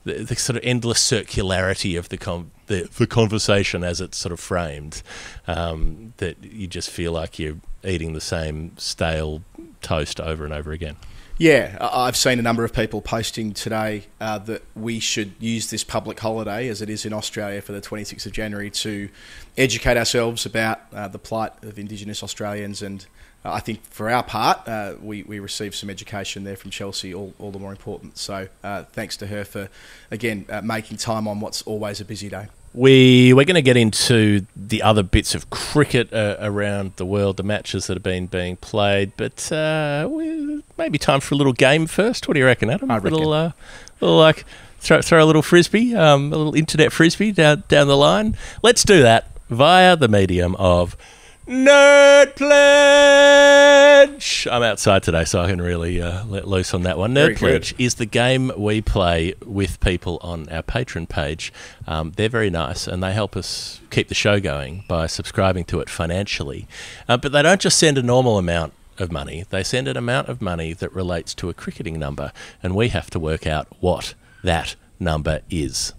the, the sort of endless circularity of the, the, the conversation as it's sort of framed, um, that you just feel like you're eating the same stale toast over and over again. Yeah, I've seen a number of people posting today uh, that we should use this public holiday, as it is in Australia, for the 26th of January to educate ourselves about uh, the plight of Indigenous Australians. And uh, I think for our part, uh, we, we received some education there from Chelsea, all, all the more important. So uh, thanks to her for, again, making time on what's always a busy day. We we're going to get into the other bits of cricket uh, around the world, the matches that have been being played, but uh, we, maybe time for a little game first. What do you reckon, Adam? I reckon. Little, uh, little like throw, throw a little frisbee, um, a little internet frisbee down down the line. Let's do that via the medium of Nerd Pledge. I'm outside today, so I can really uh, let loose on that one. Nerd Very Pledge is the game we play with people on our Patreon page. Um, they're very nice, and they help us keep the show going by subscribing to it financially. Uh, but they don't just send a normal amount of money; they send an amount of money that relates to a cricketing number, and we have to work out what that number is.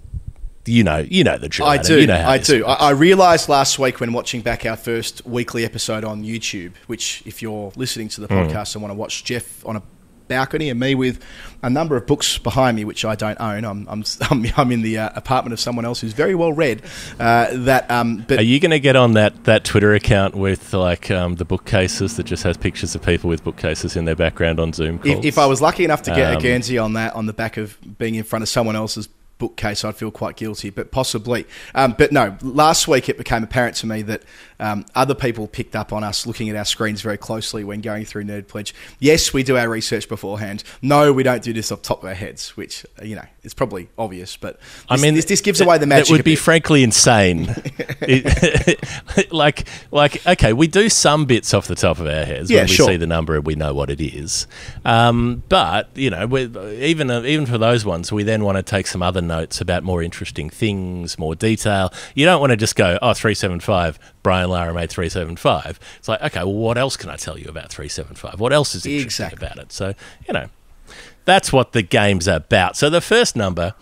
You know, you know the drill. I Adam. do. You know I do. I, realised last week when watching back our first weekly episode on YouTube, which if you're listening to the Hmm. podcast and want to watch Geoff on a balcony and me with a number of books behind me, which I don't own. I'm I'm I'm, I'm in the uh, apartment of someone else who's very well read. Uh, that um, but Are you going to get on that, that Twitter account with like um, the bookcases that just has pictures of people with bookcases in their background on Zoom calls? if, if I was lucky enough to get Um, a Guernsey on that on the back of being in front of someone else's bookcase, I'd feel quite guilty, but possibly. Um, but no, last week it became apparent to me that um, other people picked up on us looking at our screens very closely when going through Nerd Pledge. Yes, we do our research beforehand. No, we don't do this off the top of our heads, which you know it's probably obvious, but this, I mean, this, this gives th- away the magic. It would be bit. frankly insane. It- like, like, okay, we do some bits off the top of our heads Yeah, when we sure. see the number and we know what it is. Um, but you know, even even for those ones, we then want to take some other notes about more interesting things, more detail. You don't want to just go, oh, three seven five. Brian Lara made three seven five. It's like, okay, well, what else can I tell you about three seven five? What else is interesting Exactly. about it? So, you know, that's what the game's about. So the first number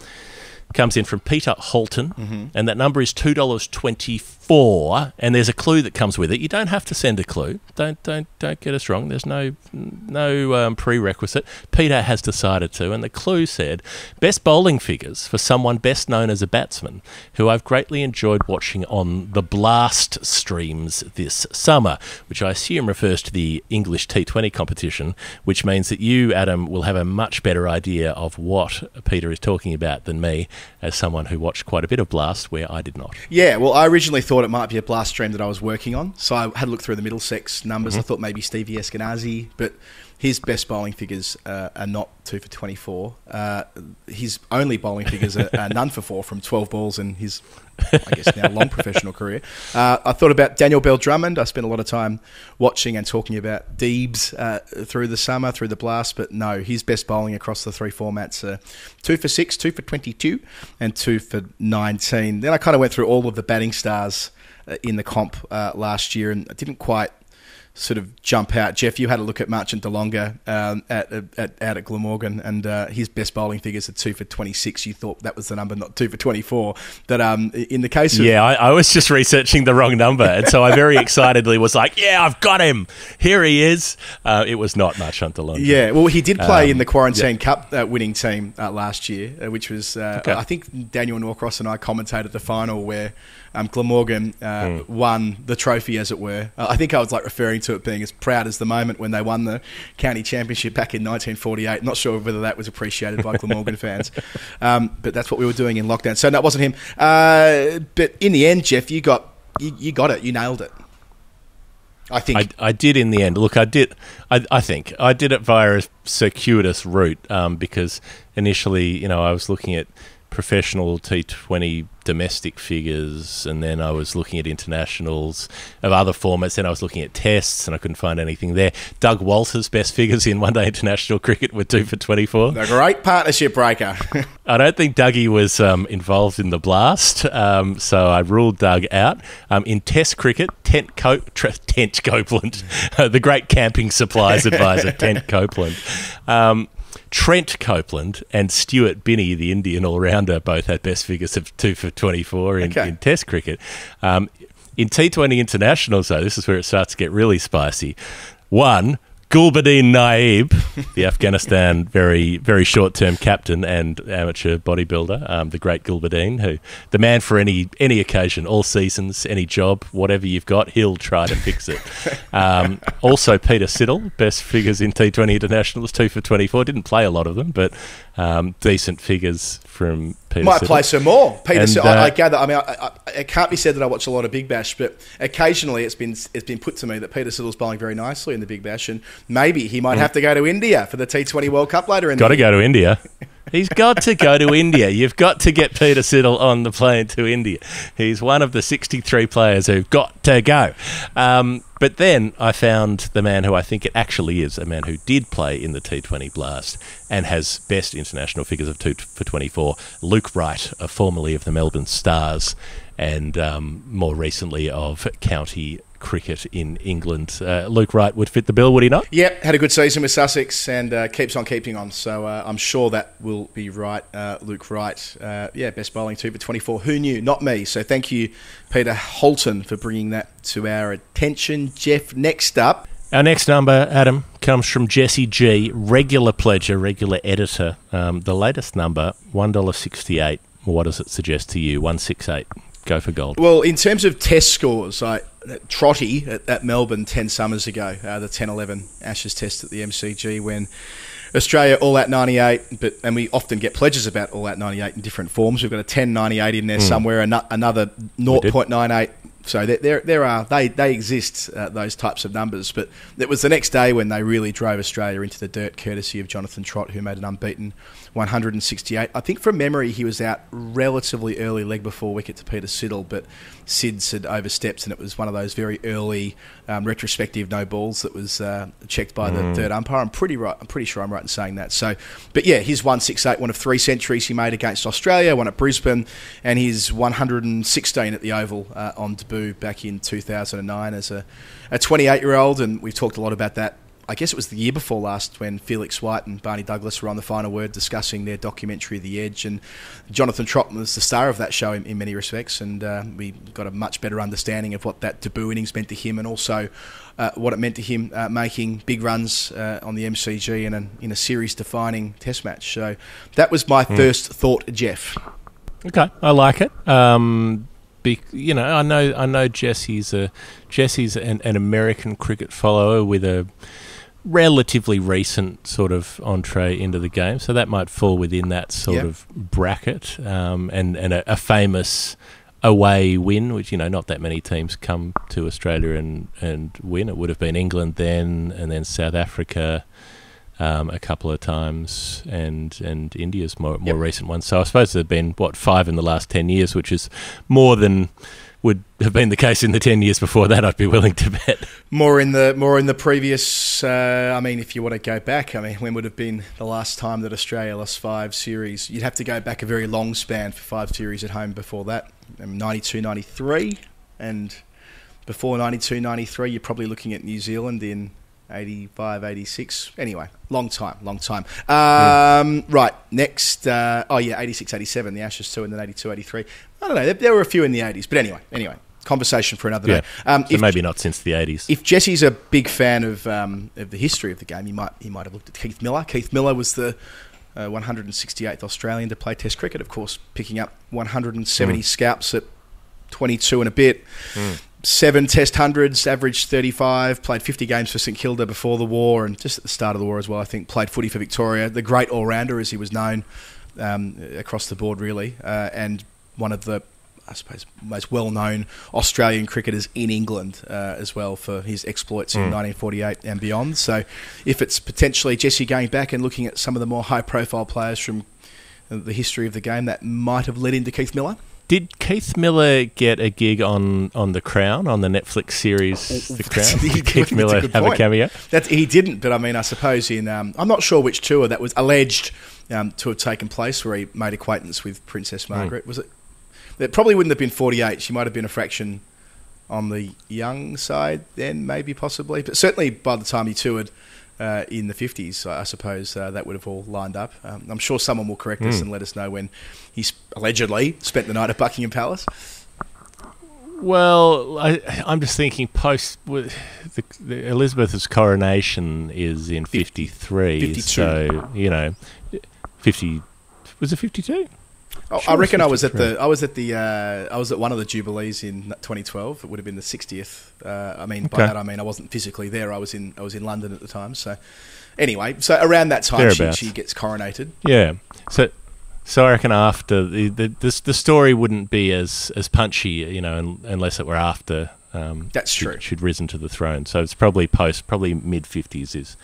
comes in from Peter Halton, Mm-hmm. and that number is two dollars twenty four. And there's a clue that comes with it. You don't have to send a clue. Don't don't don't get us wrong. There's no no um, prerequisite. Peter has decided to, and the clue said best bowling figures for someone best known as a batsman who I've greatly enjoyed watching on the Blast streams this summer, which I assume refers to the English T20 competition, which means that you, Adam, will have a much better idea of what Peter is talking about than me, as someone who watched quite a bit of Blast, where I did not. Yeah, well, I originally thought it might be a blast stream that I was working on, so I had a look through the Middlesex numbers. Mm-hmm. I thought maybe Stevie Eskinazi, but his best bowling figures uh, are not two for 24. Uh, his only bowling figures are, are none for four from 12 balls in his, I guess, now long professional career. Uh, I thought about Daniel Bell Drummond. I spent a lot of time watching and talking about Deebs uh, through the summer, through the blast, but no, his best bowling across the three formats are two for six, two for 22, and two for 19. Then I kind of went through all of the batting stars uh, in the comp uh, last year, and I didn't quite sort of jump out. Geoff, you had a look at Marchant de Lange um, at, at out at Glamorgan, and uh, his best bowling figures are two for twenty six. You thought that was the number, not two for twenty four. But um, in the case of Yeah, I, I was just researching the wrong number, and so I very excitedly was like, "Yeah, I've got him! Here he is." Uh, it was not Hunter London. Yeah, well, he did play Um, in the Quarantine Cup uh, winning team uh, last year, uh, which was, uh, Okay. I think Daniel Norcross and I commentated the final where um, Glamorgan uh, Hmm. won the trophy, as it were. Uh, I think I was like referring to it being as proud as the moment when they won the county championship back in 1948. Not sure whether that was appreciated by Glamorgan fans, um, but that's what we were doing in lockdown. So that wasn't him. Uh, but in the end, Geoff, you got you, you got it. You nailed it. I think. I, I did in the end. Look, I did. I, I think I did it via a circuitous route um, because initially, you know, I was looking at professional T20 domestic figures, and then I was looking at internationals of other formats. Then I was looking at tests, and I couldn't find anything there. Doug Walters' best figures in one-day international cricket were two for twenty-four. a great partnership breaker. I don't think Dougie was um, involved in the blast, um, so I ruled Doug out. Um, in Test cricket, Tent, Co- Tent Copeland, the great camping supplies advisor, Tent Copeland. Trent Copeland and Stuart Binny, the Indian all rounder, both had best figures of two for 24 in, Okay. in Test cricket. Um, in T20 internationals, though, this is where it starts to get really spicy. One, Gulbadin Naib the Afghanistan very very short term captain and amateur bodybuilder, um, the great Gulbadin, who the man for any any occasion, all seasons, any job, whatever you've got, he'll try to fix it. Um, also, Peter Siddle, best figures in T20 internationals, two for twenty four. Didn't play a lot of them, but um, decent figures from Peter. Might Siddle. play some more. Peter, And, Siddle, I, I uh, gather. I mean, I, I, it can't be said that I watch a lot of Big Bash, but occasionally it's been it's been put to me that Peter Siddle's bowling very nicely in the Big Bash, and maybe he might have to go to India for the T20 World Cup later in Got to go to India. He's got to go to India. You've got to get Peter Siddle on the plane to India. He's one of the 63 players who've got to go. Um, but then I found the man who I think it actually is, a man who did play in the T20 Blast and has best international figures of 2 for 24, Luke Wright, formerly of the Melbourne Stars and um, more recently of county cricket in England. Uh, Luke Wright would fit the bill, would he not? Yeah, had a good season with Sussex and uh, keeps on keeping on. So uh, I'm sure that will be right. Uh, Luke Wright, uh, yeah, best bowling two for 24. Who knew? Not me. So thank you, Peter Halton, for bringing that to our attention. Geoff, next up. Our next number, Adam, comes from Jesse G, regular pledger, regular editor. Um, the latest number, $1.68. What does it suggest to you? 168. Go for gold. Well, in terms of test scores, I, Trotty at, at Melbourne 10 summers ago, uh, the 10 11 Ashes test at the MCG, when Australia all out 98, but and we often get pledges about all out 98 in different forms. We've got a 10 98 in there somewhere, ano- another did. 0.98. So there, there, there are they they exist uh, those types of numbers, but it was the next day when they really drove Australia into the dirt, courtesy of Jonathan Trott, who made an unbeaten 168. I think from memory he was out relatively early, leg before wicket to Peter Siddle, but Sids had overstepped, and it was one of those very early um, retrospective no balls that was uh, checked by the third umpire. I'm pretty right. I'm pretty sure I'm right in saying that. So, but yeah, his 168, one of three centuries he made against Australia, one at Brisbane, and his 116 at the Oval uh, on debut back in 2009 as a, a 28 year old, and we've talked a lot about that. I guess it was the year before last when Felix White and Barney Douglas were on the final word discussing their documentary The Edge, and Jonathan Trott was the star of that show in, in many respects, and uh, we got a much better understanding of what that debut innings meant to him, and also uh, what it meant to him uh, making big runs uh, on the MCG in a, in a series-defining Test match. So that was my first thought, Jeff. Okay, I like it. Um, be, you know, I know, I know Jesse's a Jesse's an, an American cricket follower with a relatively recent sort of entree into the game, so that might fall within that sort Yeah. of bracket. Um, and and a, a famous away win, which you know not that many teams come to Australia and and win. It would have been England then, and then South Africa. Um, a couple of times, and and India's more more Yep. recent one. So I suppose there've been what five in the last ten years, which is more than would have been the case in the ten years before that. I'd be willing to bet. More in the more in the previous. Uh, I mean, if you want to go back, I mean, when would have been the last time that Australia lost five series? You'd have to go back a very long span for five series at home before that. Um, 92, 93, and before 92, 93, you're probably looking at New Zealand in 85, 86. Anyway, long time, long time. Um, Right, next. Uh, oh, yeah, 86, 87, the Ashes 2, and then 82, 83. I don't know, there, there were a few in the 80s, but anyway, anyway, conversation for another Yeah, day. Um, so if- maybe not since the eighties. if Jesse's a big fan of um, of the history of the game, he might he might have looked at Keith Miller. Keith Miller was the uh, 168th Australian to play Test cricket, of course, picking up 170 scalps at 22 and a bit. Seven Test hundreds, averaged 35. Played 50 games for St Kilda before the war, and just at the start of the war as well. I think played footy for Victoria. The great all rounder, as he was known um, across the board, really, uh, and one of the I suppose, most well-known Australian cricketers in England uh, as well for his exploits in 1948 and beyond. So, if it's potentially Jesse going back and looking at some of the more high-profile players from the history of the game, that might have led into Keith Miller. Did Keith Miller get a gig on, on The Crown on the Netflix series The Crown? He- Did Keith that's a Miller good have a point. cameo? That he didn't, but I mean, I suppose in um, I'm not sure which tour that was alleged um, to have taken place, where he made acquaintance with Princess Margaret. Was it? It probably wouldn't have been 48. She might have been a fraction on the young side then, maybe possibly, but certainly by the time he toured. Uh, in the 50s, I suppose uh, that would have all lined up. Um, I'm sure someone will correct us and let us know when he allegedly spent the night at Buckingham Palace. Well, I, I'm just thinking post the, the Elizabeth's coronation is in 53, 52. so you know, 50 was it 52? Oh, I reckon I was at the I was at the uh, I was at one of the jubilees in 2012. It would have been the 60th. Uh, I mean, by that I mean I wasn't physically there. I was in I was in London at the time. So anyway, so around that time she, she gets coronated. Yeah. So, so I reckon after the the, the the story wouldn't be as as punchy, you know, un, unless it were after. Um, That's she'd- true. She'd risen to the throne, so it's probably post, probably mid fifties is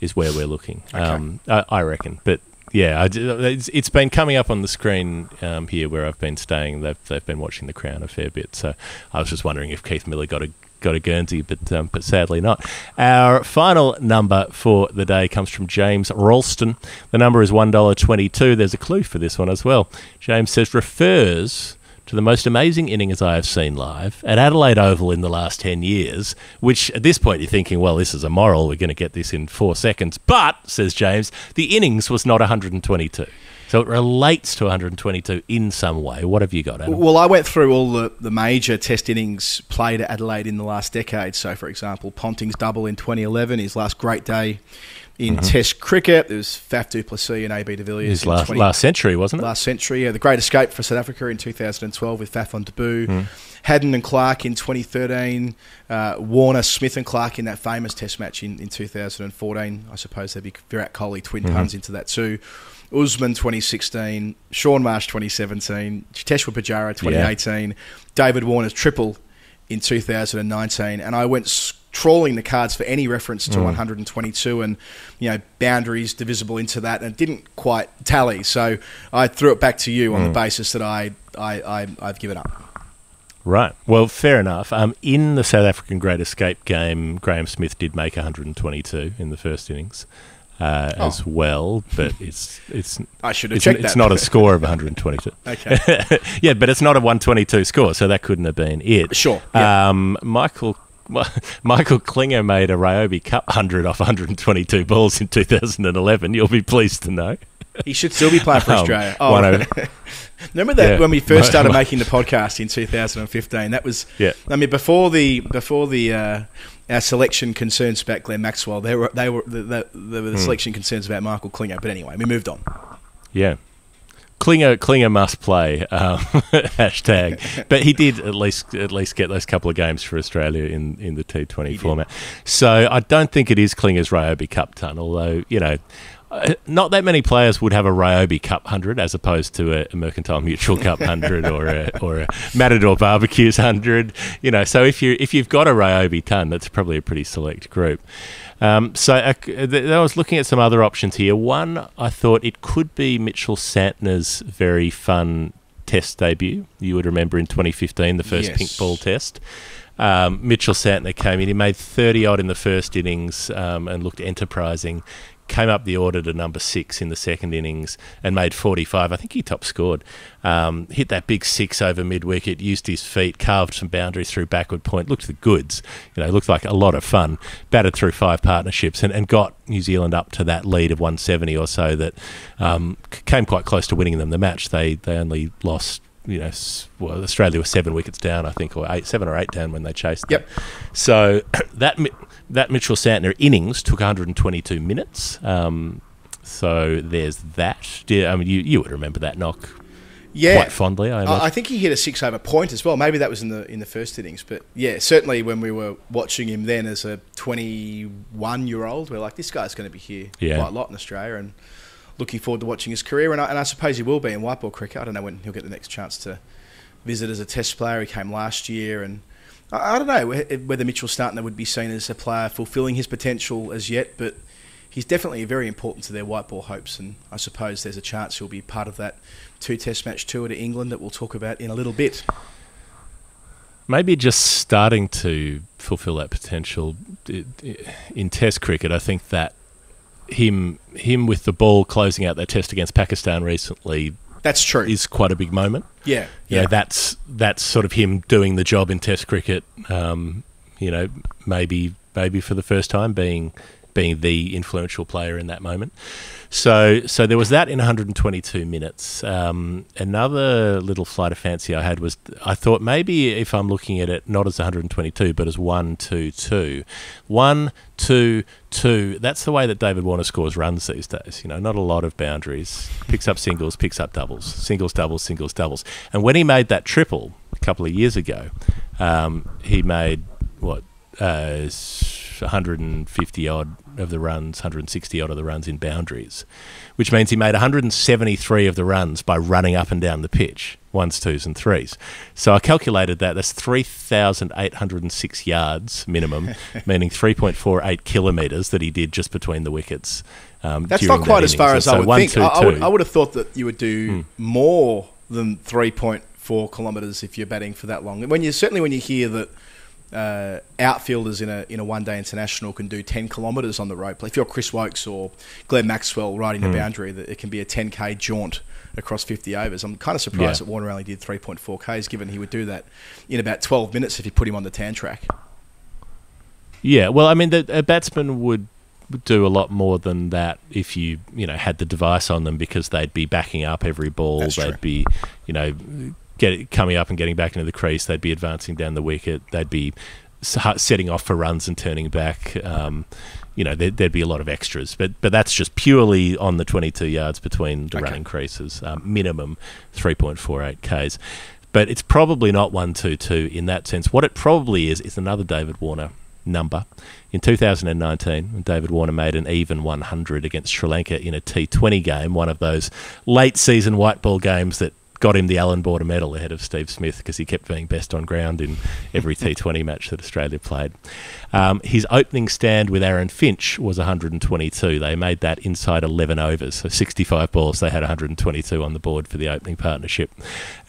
is where we're looking. Okay. Um, I, I reckon, but. Yeah, I it's, it's been coming up on the screen um, here where I've been staying. They've, they've been watching The Crown a fair bit, so I was just wondering if Keith Miller got a got a Guernsey, but um, but sadly not. Our final number for the day comes from James Ralston. The number is one dollar twenty two. There's a clue for this one as well. James says refers to the most amazing innings I have seen live at Adelaide Oval in the last 10 years, which at this point you're thinking, well, this is a moral, we're going to get this in four seconds. But, says James, the innings was not 122. So it relates to 122 in some way. What have you got, Adam? Well, I went through all the, the major Test innings played at Adelaide in the last decade. So, for example, Ponting's double in 2011, his last great day in mm-hmm. Test cricket. There was Faf du Plessis and AB de Villiers His last, 20 last century, wasn't it? last century. Yeah, the Great Escape for South Africa in 2012 with Faf on debut. Mm. Haddin and Clarke in 2013. Uh, Warner, Smith and Clarke in that famous Test match in, in 2014. I suppose there'd be Virat Kohli twin mm-hmm. puns into that too. Usman 2016. Shaun Marsh 2017. Cheteshwar Pujara 2018. David Warner's triple in 2019, and I went trawling the cards for any reference to 122 and you know boundaries divisible into that, and it didn't quite tally. So I threw it back to you on the basis that I, I, I I've given up. Right. Well, fair enough. Um, in the South African Great Escape game, Graeme Smith did make 122 in the first innings. Uh, Oh. As well, but it's it's I should have it's, checked it's that. not a score of 122. Okay. yeah, but it's not a 122 score, so that couldn't have been it. Sure, yeah. Um, Michael Michael Klinger made a Ryobi Cup 100 off 122 balls in 2011. You'll be pleased to know. He should still be playing for Um, Australia. Oh, of- remember that Yeah. when we first started My- making the podcast in 2015? That was Yeah. I mean before the before the uh, our selection concerns about Glenn Maxwell. They were they were the, the, the, the selection concerns about Michael Klinger. But anyway, we moved on. Yeah. Klinger, Klinger must play um, hashtag, but he did at least at least get those couple of games for Australia in, in the T Twenty format. So I don't think it is Klinger's Ryobi Cup ton, although you know. uh, Not that many players would have a Ryobi Cup hundred as opposed to a, a Mercantile Mutual Cup hundred or a or a Matador Barbecues hundred. You know, so if you if you've got a Ryobi ton, that's probably a pretty select group. Um, so uh, th- th- I was looking at some other options here. One, I thought it could be Mitchell Santner's very fun test debut. You would remember in 2015, the first Yes. pink ball test. Um, Mitchell Santner came in. He made 30 odd in the first innings um, and looked enterprising. Came up the order to number six in the second innings and made 45. I think he top scored. Um, hit that big six over mid wicket, used his feet, carved some boundaries through backward point. Looked the goods. You know, looked like a lot of fun. Batted through five partnerships and, and got New Zealand up to that lead of 170 or so that um, came quite close to winning them the match. They they only lost you know, well, Australia was seven wickets down, I think, or eight, seven or eight down when they chased. them. Yep. So that that Mitchell Santner innings took 122 minutes. Um, so there's that. I mean, you you would remember that knock Yeah, quite fondly. I, I, imagine. I think he hit a six over point as well. Maybe that was in the in the first innings, but yeah, certainly when we were watching him then as a 21 year old, we're like, this guy's going to be here Yeah. quite a lot in Australia, and looking forward to watching his career. And I, and I suppose he will be in white ball cricket. I don't know when he'll get the next chance to visit as a Test player. He came last year, and I, don't know whether Mitchell Santner would be seen as a player fulfilling his potential as yet, but. He's definitely very important to their white ball hopes, and I suppose there's a chance he'll be part of that two test match tour to England that we'll talk about in a little bit. maybe just starting to fulfil that potential in Test cricket. I think that him him with the ball closing out that Test against Pakistan recently That's true. is quite a big moment. yeah, Yeah, that's that's sort of him doing the job in Test cricket. Um, you know, maybe maybe for the first time being being the influential player in that moment. So, so there was that in 122 minutes. Um, another little flight of fancy I had was I thought maybe if I'm looking at it not as 122 but as one, two, two, one, two, two. That's the way that David Warner scores runs these days. You know, not a lot of boundaries. Picks up singles, picks up doubles, singles, doubles, singles, doubles. And when he made that triple a couple of years ago, um, he made what uh, 150 odd of the runs, 160 odd of the runs in boundaries, which means he made 173 of the runs by running up and down the pitch, ones, twos, and threes. So I calculated that that's 3,806 yards minimum, meaning 3.48 kilometres that he did just between the wickets. Um, That's not quite that as far as so I would one, think. Two, I, would, I, would, have thought that you would do hmm. more than 3.4 kilometres if you're batting for that long. When you certainly when you hear that uh, outfielders in a in a one day international can do 10 kilometres on the rope. If you're Chris Woakes or Glenn Maxwell riding the mm. boundary, that it can be a 10k jaunt across 50 overs. I'm kind of surprised yeah. that Warner only did 3.4 k's, given he would do that in about 12 minutes if you put him on the tan track. Yeah, well, I mean, the, a batsman would do a lot more than that if you you know had the device on them because they'd be backing up every ball. That's they'd true. be you know get coming up and getting back into the crease. They'd be advancing down the wicket. They'd be setting off for runs and turning back. Um, you know, there'd, there'd, be a lot of extras, but but that's just purely on the 22 yards between the okay. running creases, um, minimum 3.48 k's. But it's probably not one two two in that sense. What it probably is is another David Warner number. In 2019, David Warner made an even 100 against Sri Lanka in a T20 game, one of those late season white ball games that got him the Allan Border Medal ahead of Steve Smith because he kept being best on ground in every T20 match that Australia played. Um, his opening stand with Aaron Finch was 122. They made that inside 11 overs, so 65 balls. They had 122 on the board for the opening partnership.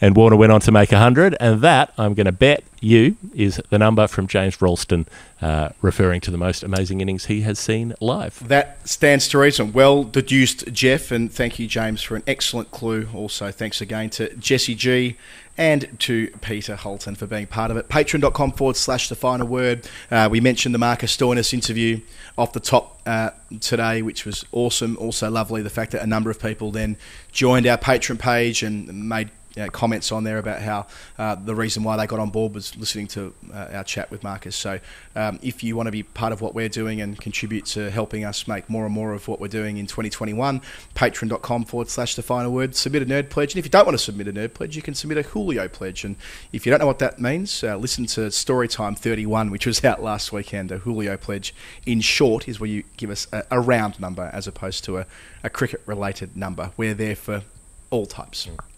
And Warner went on to make 100, and that, I'm going to bet you, is the number from James Ralston uh, referring to the most amazing innings he has seen live. That stands to reason. Well deduced, Geoff, and thank you, James, for an excellent clue. Also, thanks again to Jesse G and to Peter Halton for being part of it. Patreon.com forward slash the final word. Uh, we mentioned the Marcus Stoinis interview off the top uh, today, which was awesome. Also, lovely the fact that a number of people then joined our Patreon page and made know, comments on there about how uh, the reason why they got on board was listening to uh, our chat with Marcus. So, um, if you want to be part of what we're doing and contribute to helping us make more and more of what we're doing in 2021, patreon.com forward slash the final word, submit a nerd pledge. And if you don't want to submit a nerd pledge, you can submit a Julio pledge. And if you don't know what that means, uh, listen to Storytime 31, which was out last weekend. A Julio pledge, in short, is where you give us a, a round number as opposed to a, a cricket related number. We're there for all types. Mm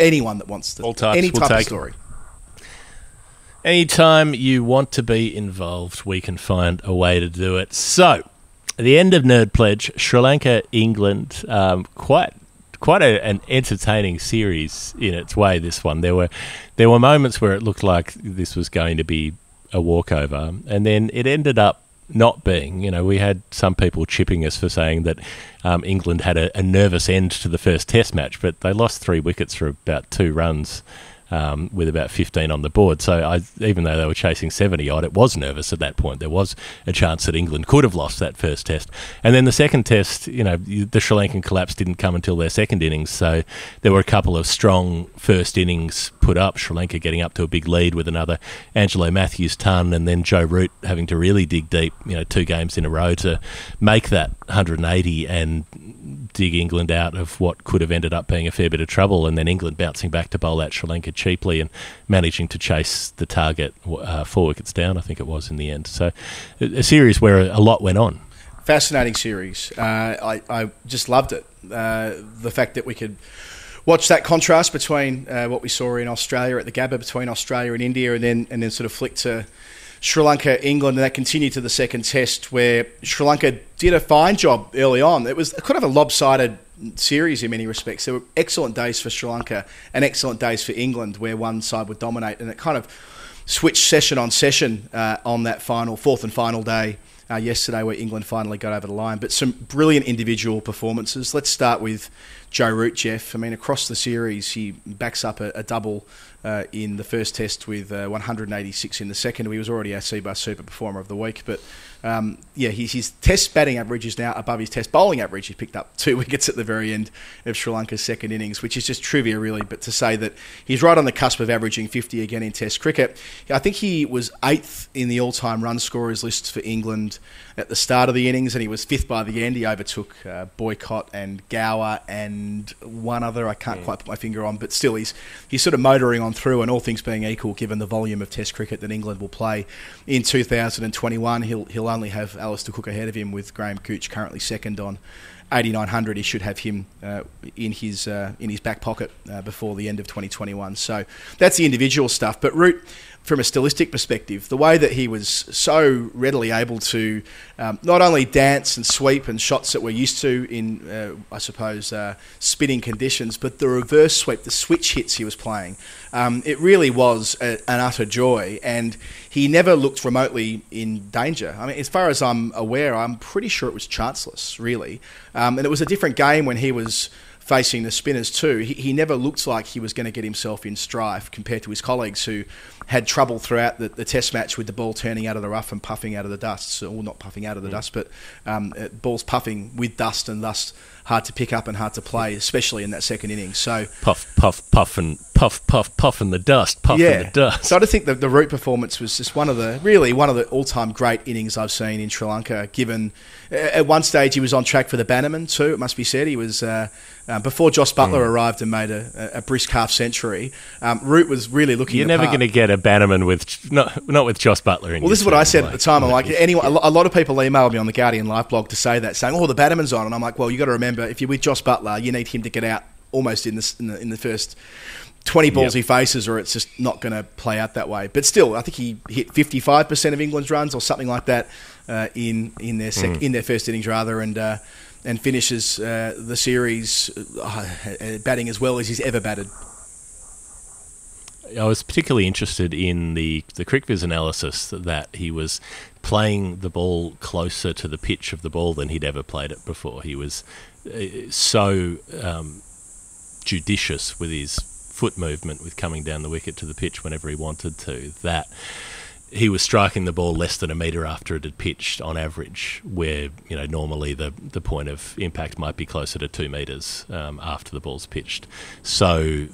anyone that wants to. All types. Any type we'll of story. Anytime you want to be involved, we can find a way to do it. So, at the end of Nerd Pledge, Sri Lanka, England, um, quite quite a, an entertaining series in its way. This one, there were there were moments where it looked like this was going to be a walkover, and then it ended up not being. You know, we had some people chipping us for saying that um, England had a, a, nervous end to the first Test match, but they lost three wickets for about two runs um, with about 15 on the board. So I, even though they were chasing 70 odd, it was nervous at that point. There was a chance that England could have lost that first test. And then the second test, you know, the Sri Lankan collapse didn't come until their second innings. So there were a couple of strong first innings put up. Sri Lanka getting up to a big lead with another Angelo Mathews ton, and then Joe Root having to really dig deep, you know, two games in a row to make that 180 and dig England out of what could have ended up being a fair bit of trouble, and then England bouncing back to bowl out Sri Lanka cheaply and managing to chase the target uh, four wickets down, I think it was in the end. So a series where a lot went on. Fascinating series. Uh, I, I just loved it. Uh, the fact that we could watch that contrast between uh, what we saw in Australia at the Gabba between Australia and India, and then and then sort of flick to Sri Lanka, England, and that continued to the second test where Sri Lanka did a fine job early on. It was kind of a lopsided series in many respects. There were excellent days for Sri Lanka and excellent days for England where one side would dominate, and it kind of switched session on session uh, on that final, fourth and final day. Uh, yesterday, where England finally got over the line, but some brilliant individual performances. Let's start with Joe Root, Geoff. I mean, across the series, he backs up a, a double uh, in the first test with uh, 186 in the second. He was already our CBUS Super Performer of the Week, but Um, yeah, his, his test batting average is now above his test bowling average. He picked up two wickets at the very end of Sri Lanka's second innings, which is just trivia, really. But to say that he's right on the cusp of averaging 50 again in Test cricket, I think he was eighth in the all time run scorers list for England at the start of the innings, and he was fifth by the end. He overtook uh, Boycott and Gower and one other I can't yeah. quite put my finger on, but still, he's he's sort of motoring on through. And all things being equal, given the volume of Test cricket that England will play in 2021, he'll he'll only have Alastair Cook ahead of him with Graham Gooch currently second on 8900. He should have him uh, in his uh, in his back pocket uh, before the end of 2021. So that's the individual stuff. But Root from a stylistic perspective, the way that he was so readily able to um, not only dance and sweep and shots that we're used to in, uh, I suppose, uh, spinning conditions, but the reverse sweep, the switch hits he was playing, um, it really was a, an utter joy. And he never looked remotely in danger. I mean, as far as I'm aware, I'm pretty sure it was chanceless, really. Um, and it was a different game when he was facing the spinners too. He, he never looked like he was going to get himself in strife compared to his colleagues who had trouble throughout the, the, test match with the ball turning out of the rough and puffing out of the dust. So, well, not puffing out of the mm. dust, but um, uh, balls puffing with dust and thus hard to pick up and hard to play, especially in that second inning. So puff, puff, puff, and puff, puff, puff in the dust, puff yeah. in the dust. So I think the, the root performance was just one of the really one of the all-time great innings I've seen in Sri Lanka. Given at one stage he was on track for the Bannerman too. It must be said he was. Uh, uh, before Jos Buttler mm. arrived and made a, a brisk half century, um, Root was really looking. You're never going to get a Bannerman with not not with Jos Buttler. well, this is what I said like, at the time. I'm like, anyone. A lot of people emailed me on the Guardian Life blog to say that, saying, "Oh, the Bannerman's on," and I'm like, "Well, you got to remember, if you're with Jos Buttler, you need him to get out almost in the in the, in the first." 20 balls yep. he faces, or it's just not going to play out that way. But still, I think he hit 55% of England's runs, or something like that, uh, in in their sec- mm. in their first innings rather, and uh, and finishes uh, the series uh, batting as well as he's ever batted. I was particularly interested in the the CricViz analysis that he was playing the ball closer to the pitch of the ball than he'd ever played it before. He was uh, so um, judicious with his foot movement, with coming down the wicket to the pitch whenever he wanted to, that he was striking the ball less than a metre after it had pitched on average, where you know normally the the point of impact might be closer to two metres um, after the ball's pitched. So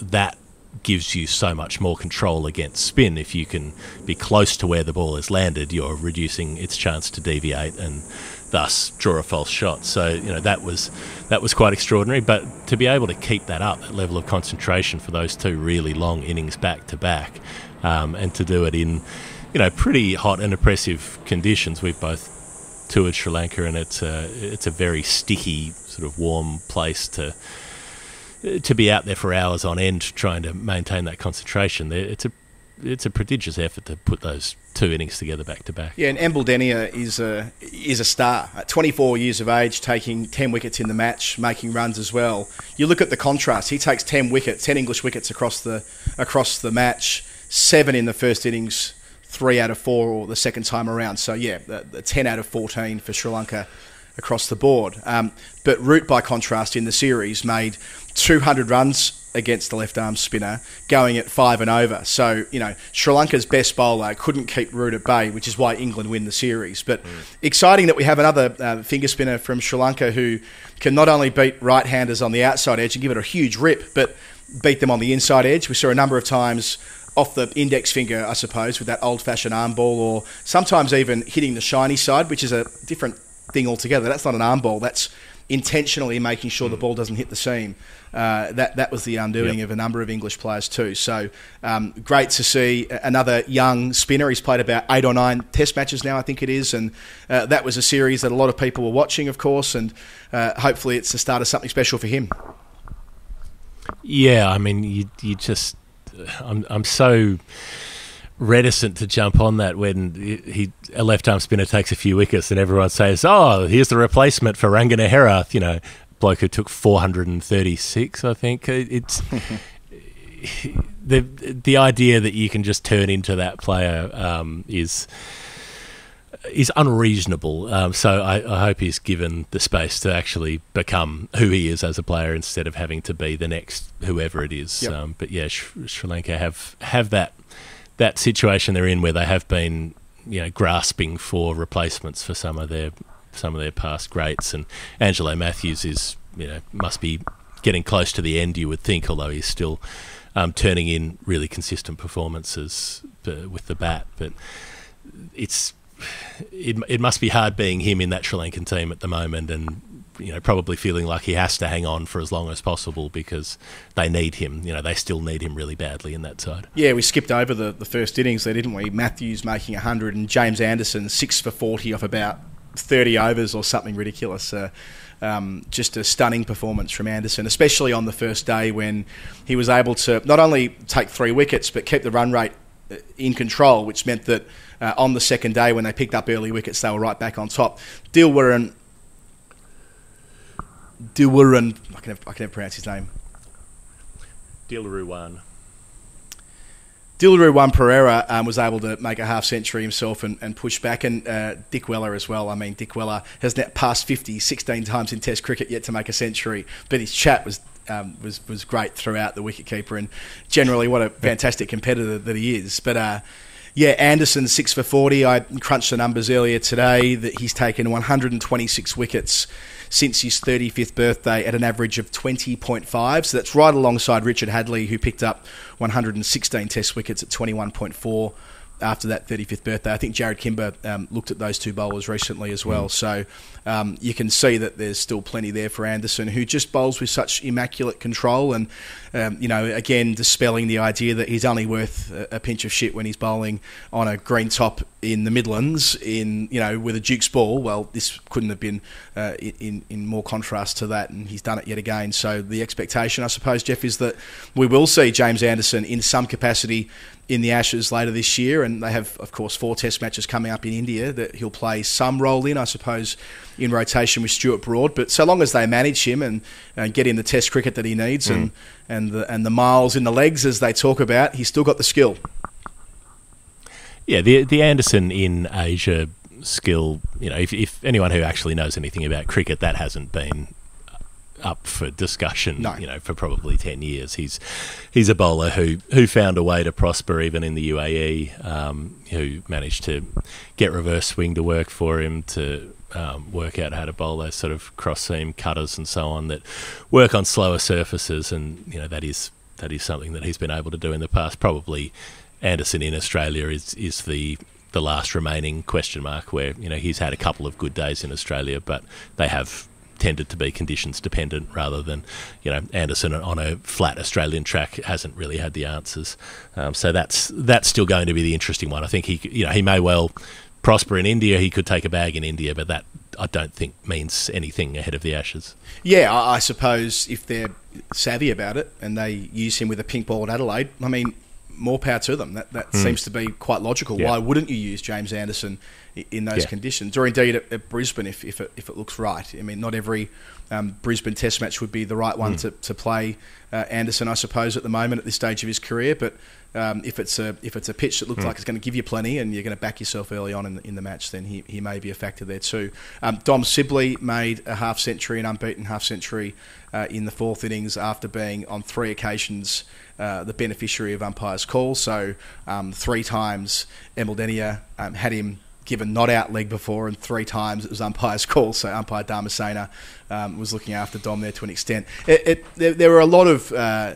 that gives you so much more control against spin. If you can be close to where the ball has landed, you're reducing its chance to deviate and thus draw a false shot. So you know that was that was quite extraordinary. But to be able to keep that up, that level of concentration for those two really long innings back to back, um, and to do it in, you know, pretty hot and oppressive conditions. We've both toured Sri Lanka, and it's a it's a very sticky, sort of warm place to to be out there for hours on end trying to maintain that concentration. It's a it's a prodigious effort to put those two innings together back to back. Yeah, and Embuldeniya is a is a star. At 24 years of age, taking 10 wickets in the match, making runs as well. You look at the contrast. He takes 10 wickets, 10 English wickets across the across the match seven in the first innings, three out of four or the second time around. So yeah, the, the 10 out of 14 for Sri Lanka across the board. Um, but Root, by contrast, in the series made 200 runs against the left arm spinner, going at five and over. So you know Sri Lanka's best bowler couldn't keep Root at bay, which is why England win the series. But mm. exciting that we have another uh, finger spinner from Sri Lanka who can not only beat right-handers on the outside edge and give it a huge rip, but beat them on the inside edge. We saw a number of times off the index finger, I suppose, with that old fashioned arm ball, or sometimes even hitting the shiny side, which is a different thing altogether. That's not an arm ball, that's intentionally making sure the mm. ball doesn't hit the seam. Uh, that that was the undoing yep. of a number of English players too. So um, great to see another young spinner. He's played about eight or nine Test matches now, I think it is, and uh, that was a series that a lot of people were watching, of course, and uh, hopefully it's the start of something special for him. Yeah, I mean, you you just I'm I'm so reticent to jump on that when he a left arm spinner takes a few wickets and everyone says, "Oh, here's the replacement for Rangana Herath," you know, bloke who took 436, I think. It's the the idea that you can just turn into that player um, is is unreasonable. Um, so I, I, hope he's given the space to actually become who he is as a player instead of having to be the next whoever it is. Yep. Um, but yeah, Sri, Sri Lanka have have that that situation they're in where they have been you know grasping for replacements for some of their some of their past greats. And Angelo Mathews is you know must be getting close to the end, you would think, although he's still um, turning in really consistent performances uh, with the bat. But it's it, it must be hard being him in that Sri Lankan team at the moment, and you know probably feeling like he has to hang on for as long as possible because they need him. You know they still need him really badly in that side. Yeah, we skipped over the, the first innings there, didn't we? Mathews making hundred and James Anderson six for forty off about thirty overs or something ridiculous. Uh, um, just a stunning performance from Anderson, especially on the first day when he was able to not only take three wickets but keep the run rate uh, in control, which meant that uh, on the second day when they picked up early wickets, they were right back on top. Dilwaran, Dilwaran, I can never, I can never pronounce his name. Dilruwan. Dilruwan Perera um, was able to make a half century himself and, and push back, and uh, Dickwella as well. I mean, Dickwella has now passed 50 16 times in Test cricket yet to make a century, but his chat was um, was was great throughout the wicketkeeper, and generally what a fantastic competitor that he is. But uh, yeah, Anderson six for 40. I crunched the numbers earlier today that he's taken 126 wickets since his 35th birthday at an average of 20.5. So that's right alongside Richard Hadlee, who picked up 116 Test wickets at 21.4 after that 35th birthday. I think Jarrod Kimber um, looked at those two bowlers recently as well. Mm. So um, you can see that there's still plenty there for Anderson, who just bowls with such immaculate control and, um, you know, again, dispelling the idea that he's only worth a, a, pinch of shit when he's bowling on a green top in the Midlands in, you know, with a Duke's ball. Well, this couldn't have been uh, in, in more contrast to that, and he's done it yet again. So the expectation, I suppose, Geoff, is that we will see James Anderson in some capacity in the Ashes later this year, and they have, of course, four Test matches coming up in India that he'll play some role in, I suppose, in rotation with Stuart Broad. But so long as they manage him and, and get him the Test cricket that he needs mm. and and the and the miles in the legs as they talk about, he's still got the skill. Yeah, the the Anderson in Asia skill, you know, if, if anyone who actually knows anything about cricket, that hasn't been up for discussion. No. You know, for probably ten years. He's he's a bowler who who found a way to prosper even in the UAE. Um, who managed to get reverse swing to work for him to. Um, work out how to bowl those sort of cross seam cutters and so on that work on slower surfaces, and you know that is that is something that he's been able to do in the past. Probably Anderson in Australia is is the the last remaining question mark where you know he's had a couple of good days in Australia, but they have tended to be conditions dependent rather than, you know, Anderson on a flat Australian track hasn't really had the answers. Um, so that's that's still going to be the interesting one. I think he, you know, he may well prosper in India. He could take a bag in India, but that I don't think means anything ahead of the Ashes. Yeah, I, I suppose if they're savvy about it and they use him with a pink ball at Adelaide, I mean, more power to them. That that mm. seems to be quite logical. Yeah. Why wouldn't you use James Anderson in those yeah. conditions, or indeed at, at, Brisbane if, if, it, if it looks right? I mean, not every um, Brisbane Test match would be the right one mm. to, to play uh, Anderson, I suppose, at the moment at this stage of his career. But um, if it's a if it's a pitch that looks mm. like it's going to give you plenty and you're going to back yourself early on in the, in the match, then he, he may be a factor there too. Um, Dom Sibley made a half century, an unbeaten half century uh, in the fourth innings after being on three occasions uh, the beneficiary of umpire's call. So um, three times Embuldeniya um, had him given not out leg before, and three times it was umpire's call. So umpire Dharmasena um, was looking after Dom there to an extent. It, it, there, there, were a lot of uh,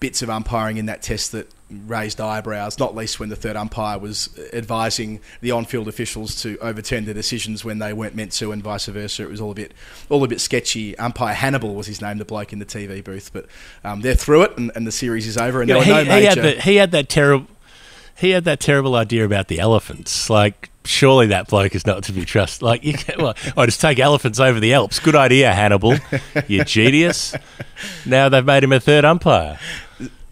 bits of umpiring in that test that raised eyebrows, not least when the third umpire was advising the on-field officials to overturn their decisions when they weren't meant to, and vice versa. It was all a bit, all a bit sketchy. Umpire Hannibal was his name, the bloke in the TV booth, but um, they're through it, and, and, the series is over. And yeah, he, no he, had the, he had that terrible, he had that terrible idea about the elephants, like surely that bloke is not to be trusted. Like, you can, well, I just take elephants over the Alps. Good idea, Hannibal. You genius. Now they've made him a third umpire.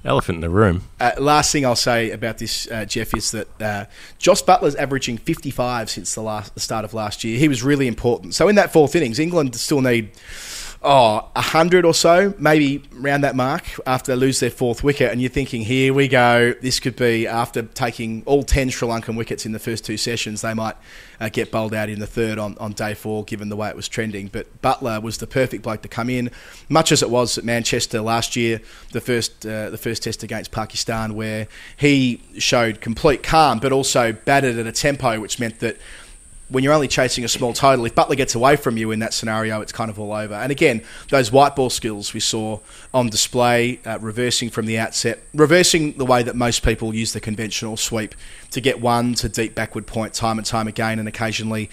Elephant in the room. Uh, last thing I'll say about this, uh, Geoff, is that uh, Jos Buttler's averaging 55 since the last the start of last year. He was really important. So in that fourth innings, England still need oh, a hundred or so, maybe around that mark after they lose their fourth wicket, and you're thinking, here we go. This could be after taking all ten Sri Lankan wickets in the first two sessions, they might uh, get bowled out in the third on, on day four, given the way it was trending. But Buttler was the perfect bloke to come in, much as it was at Manchester last year, the first uh, the first test against Pakistan, where he showed complete calm, but also batted at a tempo which meant that when you're only chasing a small total, if Buttler gets away from you in that scenario, it's kind of all over. And again, those white ball skills we saw on display, uh, reversing from the outset, reversing the way that most people use the conventional sweep to get one to deep backward point time and time again, and occasionally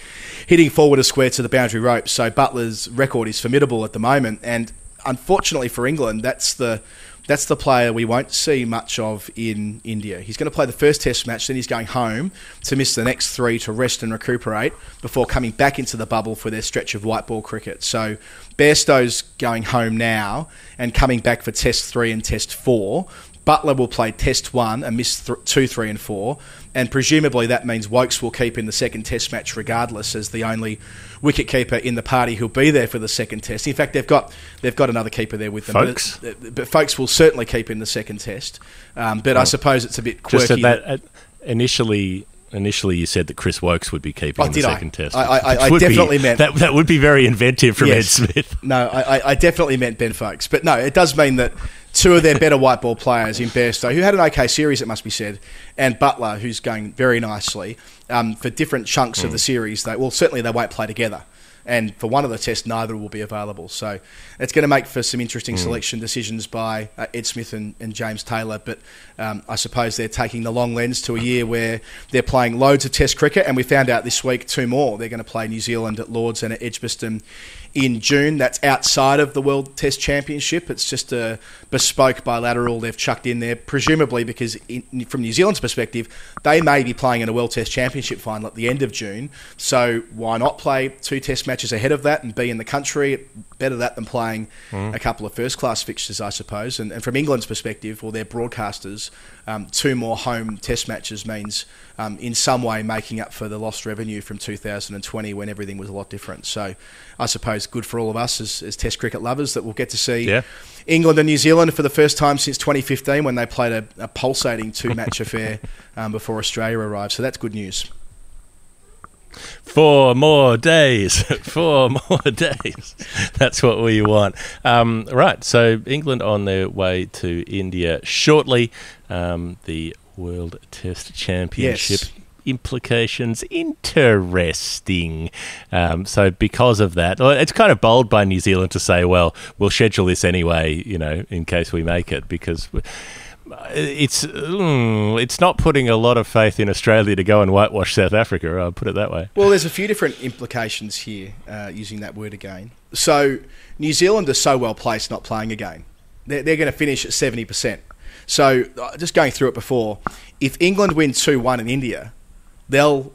hitting forward a square to the boundary rope. So Buttler's record is formidable at the moment, and unfortunately for England, that's the that's the player we won't see much of in India. He's going to play the first test match, then he's going home to miss the next three to rest and recuperate before coming back into the bubble for their stretch of white ball cricket. So Bairstow's going home now and coming back for test three and test four. Buttler will play test one and miss th- two, three, and four. And presumably that means Woakes will keep in the second test match regardless as the only wicket keeper in the party who'll be there for the second test. In fact, they've got they've got another keeper there with them. Foakes? But, but Foakes will certainly keep in the second test. Um, but I suppose it's a bit quirky. Just at that, at initially, initially you said that Chris Woakes would be keeping Oh, in the did I? second test. I- I- I- would be- definitely meant- that. That would be very inventive from Yes. Ed Smith. No, I, I- I definitely meant Ben Foakes. But no, it does mean that two of their better white ball players in Bairstow, who had an okay series, it must be said, and Buttler, who's going very nicely, um, for different chunks of the series, they well, certainly they won't play together. And for one of the tests, neither will be available. So it's going to make for some interesting selection decisions by uh, Ed Smith and, and James Taylor. But um, I suppose they're taking the long lens to a year where they're playing loads of Test cricket. And we found out this week two more. They're going to play New Zealand at Lords and at Edgbaston in June. That's outside of the World Test Championship. It's just a bespoke bilateral they've chucked in there, presumably because, in, from New Zealand's perspective, they may be playing in a World Test Championship final at the end of June. So why not play two Test matches ahead of that and be in the country? Better that than playing a couple of first class fixtures, I suppose. And, and from England's perspective, or their broadcasters, um, two more home Test matches means um, in some way making up for the lost revenue from 2020 when everything was a lot different. So I suppose good for all of us as, as Test cricket lovers that we'll get to see Yeah. England and New Zealand for the first time since 2015 when they played a, a pulsating two match affair um, before Australia arrived. So that's good news. Four more days. Four more days. That's what we want. Um, right. So England on their way to India shortly. Um, the World Test Championship. Yes. Implications interesting. Um, so, because of that, it's kind of bold by New Zealand to say, "Well, we'll schedule this anyway," you know, in case we make it, because it's mm, it's not putting a lot of faith in Australia to go and whitewash South Africa. I'll put it that way. Well, there's a few different implications here uh, using that word again. So, New Zealand are so well placed not playing again. They're, they're going to finish at 70%. So, uh, just going through it before, if England win 2 1 in India, they'll,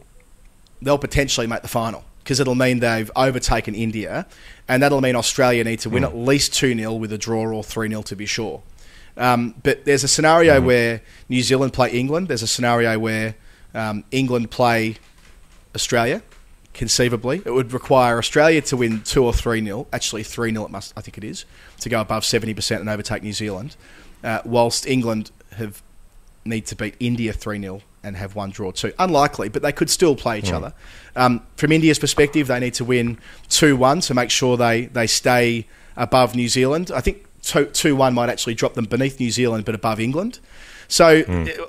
they'll potentially make the final because it'll mean they've overtaken India, and that'll mean Australia need to win at least 2 0 with a draw or 3 0 to be sure. Um, but there's a scenario where New Zealand play England. There's a scenario where um, England play Australia, conceivably. It would require Australia to win 2 or 3 nil. Actually, 3 nil, it must, I think it is, to go above 70% and overtake New Zealand. Uh, whilst England have need to beat India 3 0 and have one draw two. Unlikely, but they could still play each other. Um, from India's perspective, they need to win 2 1 to make sure they, they stay above New Zealand. I think 2 1 might actually drop them beneath New Zealand but above England. So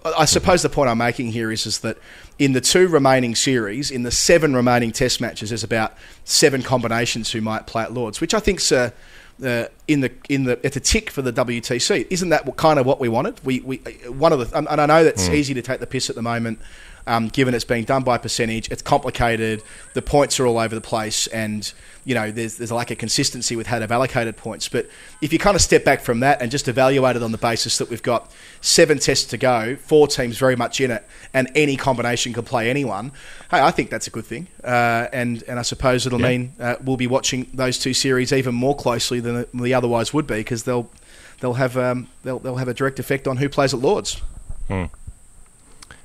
I suppose the point I'm making here is, is that in the two remaining series, in the seven remaining Test matches, there's about seven combinations who might play at Lords, which I think's uh, uh, in the in the it's a tick for the WTC. Isn't that what, kind of what we wanted? We, we one of the and I know that's easy to take the piss at the moment. Um, given it's being done by percentage, it's complicated. The points are all over the place, and you know there's there's a lack of consistency with how they've allocated points. But if you kind of step back from that and just evaluate it on the basis that we've got seven tests to go, four teams very much in it, and any combination can play anyone, hey, I think that's a good thing. Uh, and and I suppose it'll Yeah. mean uh, we'll be watching those two series even more closely than we otherwise would be because they'll they'll have um, they'll they'll have a direct effect on who plays at Lords.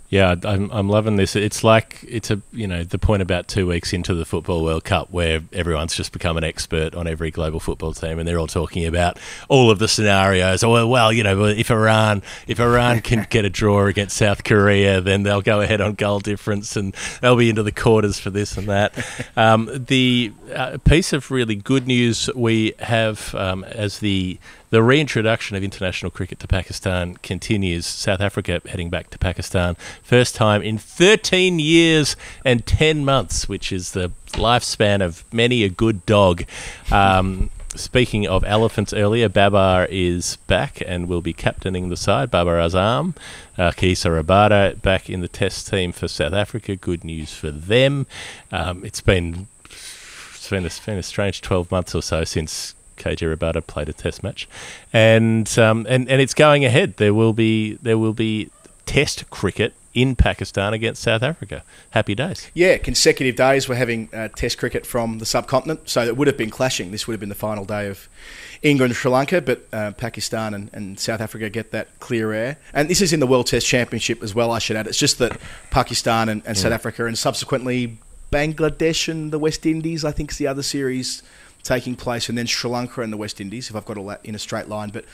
Yeah, I'm, I'm loving this. It's like it's a you know the point about two weeks into the football World Cup where everyone's just become an expert on every global football team, and they're all talking about all of the scenarios. Oh well, you know, if Iran if Iran can get a draw against South Korea, then they'll go ahead on goal difference, and they'll be into the quarters for this and that. Um, the uh, piece of really good news we have um, as the the reintroduction of international cricket to Pakistan continues. South Africa heading back to Pakistan. First time in 13 years and 10 months, which is the lifespan of many a good dog. Um, speaking of elephants earlier, Babar is back and will be captaining the side. Babar Azam, uh, Kagiso Rabada back in the test team for South Africa. Good news for them. Um, it's been it's been a, it's been a strange 12 months or so since KJ Rabada played a Test match, and um, and and it's going ahead. There will be there will be Test cricket in Pakistan against South Africa. Happy days. Yeah, consecutive days. We're having uh, Test cricket from the subcontinent, so it would have been clashing. This would have been the final day of England and Sri Lanka, but uh, Pakistan and, and, South Africa get that clear air. And this is in the World Test Championship as well. I should add. It's just that Pakistan and, and South Africa, and subsequently Bangladesh and the West Indies, I think, is the other series taking place, and then Sri Lanka and the West Indies, if I've got all that in a straight line. But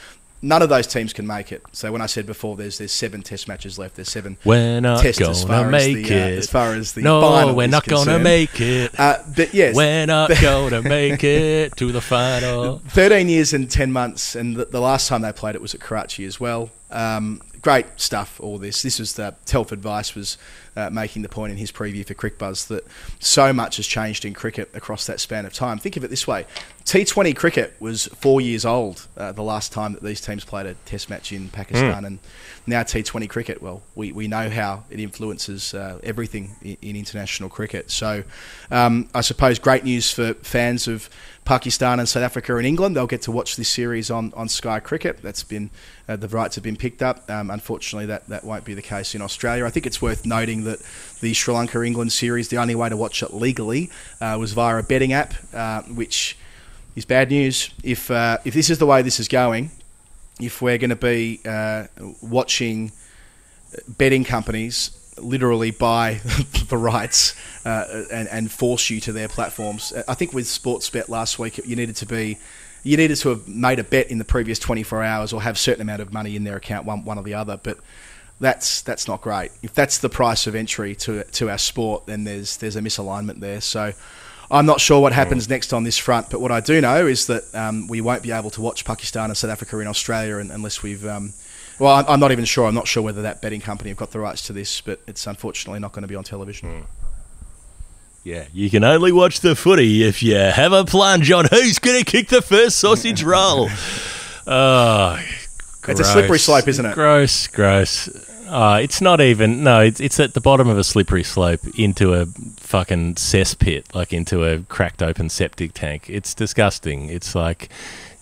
none of those teams can make it. So when I said before, there's there's seven Test matches left. There's seven. We're not gonna as make the, it. Uh, as far as the no, final we're not concerned. gonna make it. Uh, but yes, we're not gonna make it to the final. Thirteen years and ten months, and the, the, last time they played it was at Karachi as well. Um, great stuff. All this. This was the Telford Vice was uh, making the point in his preview for Cricbuzz that so much has changed in cricket across that span of time. Think of it this way: T20 cricket was four years old uh, the last time that these teams played a Test match in Pakistan, mm. and now T20 cricket. Well, we, we know how it influences uh, everything in, in, international cricket. So, um, I suppose great news for fans of Pakistan and South Africa and England. They'll get to watch this series on, on Sky Cricket. That's been uh, the rights have been picked up. Um, unfortunately, that, that won't be the case in Australia. I think it's worth noting that the Sri Lanka England series, the only way to watch it legally uh, was via a betting app, uh, which is bad news. If uh, if this is the way this is going, if we're going to be uh, watching betting companies literally buy the rights uh, and, and force you to their platforms. I think with Sportsbet last week, you needed to be you needed to have made a bet in the previous 24 hours or have a certain amount of money in their account, one, one or the other. But that's that's not great. If that's the price of entry to to our sport, then there's there's a misalignment there. So. I'm not sure what happens next on this front, but what I do know is that um, we won't be able to watch Pakistan and South Africa in Australia unless we've um, well, I'm not even sure. I'm not sure whether that betting company have got the rights to this, but it's unfortunately not going to be on television. Mm. Yeah, you can only watch the footy if you have a plunge on who's going to kick the first sausage roll. Oh, it's a slippery slope, isn't it? Gross, gross. Uh, it's not even. No, it's, it's at the bottom of a slippery slope into a fucking cesspit, like into a cracked open septic tank. It's disgusting. It's like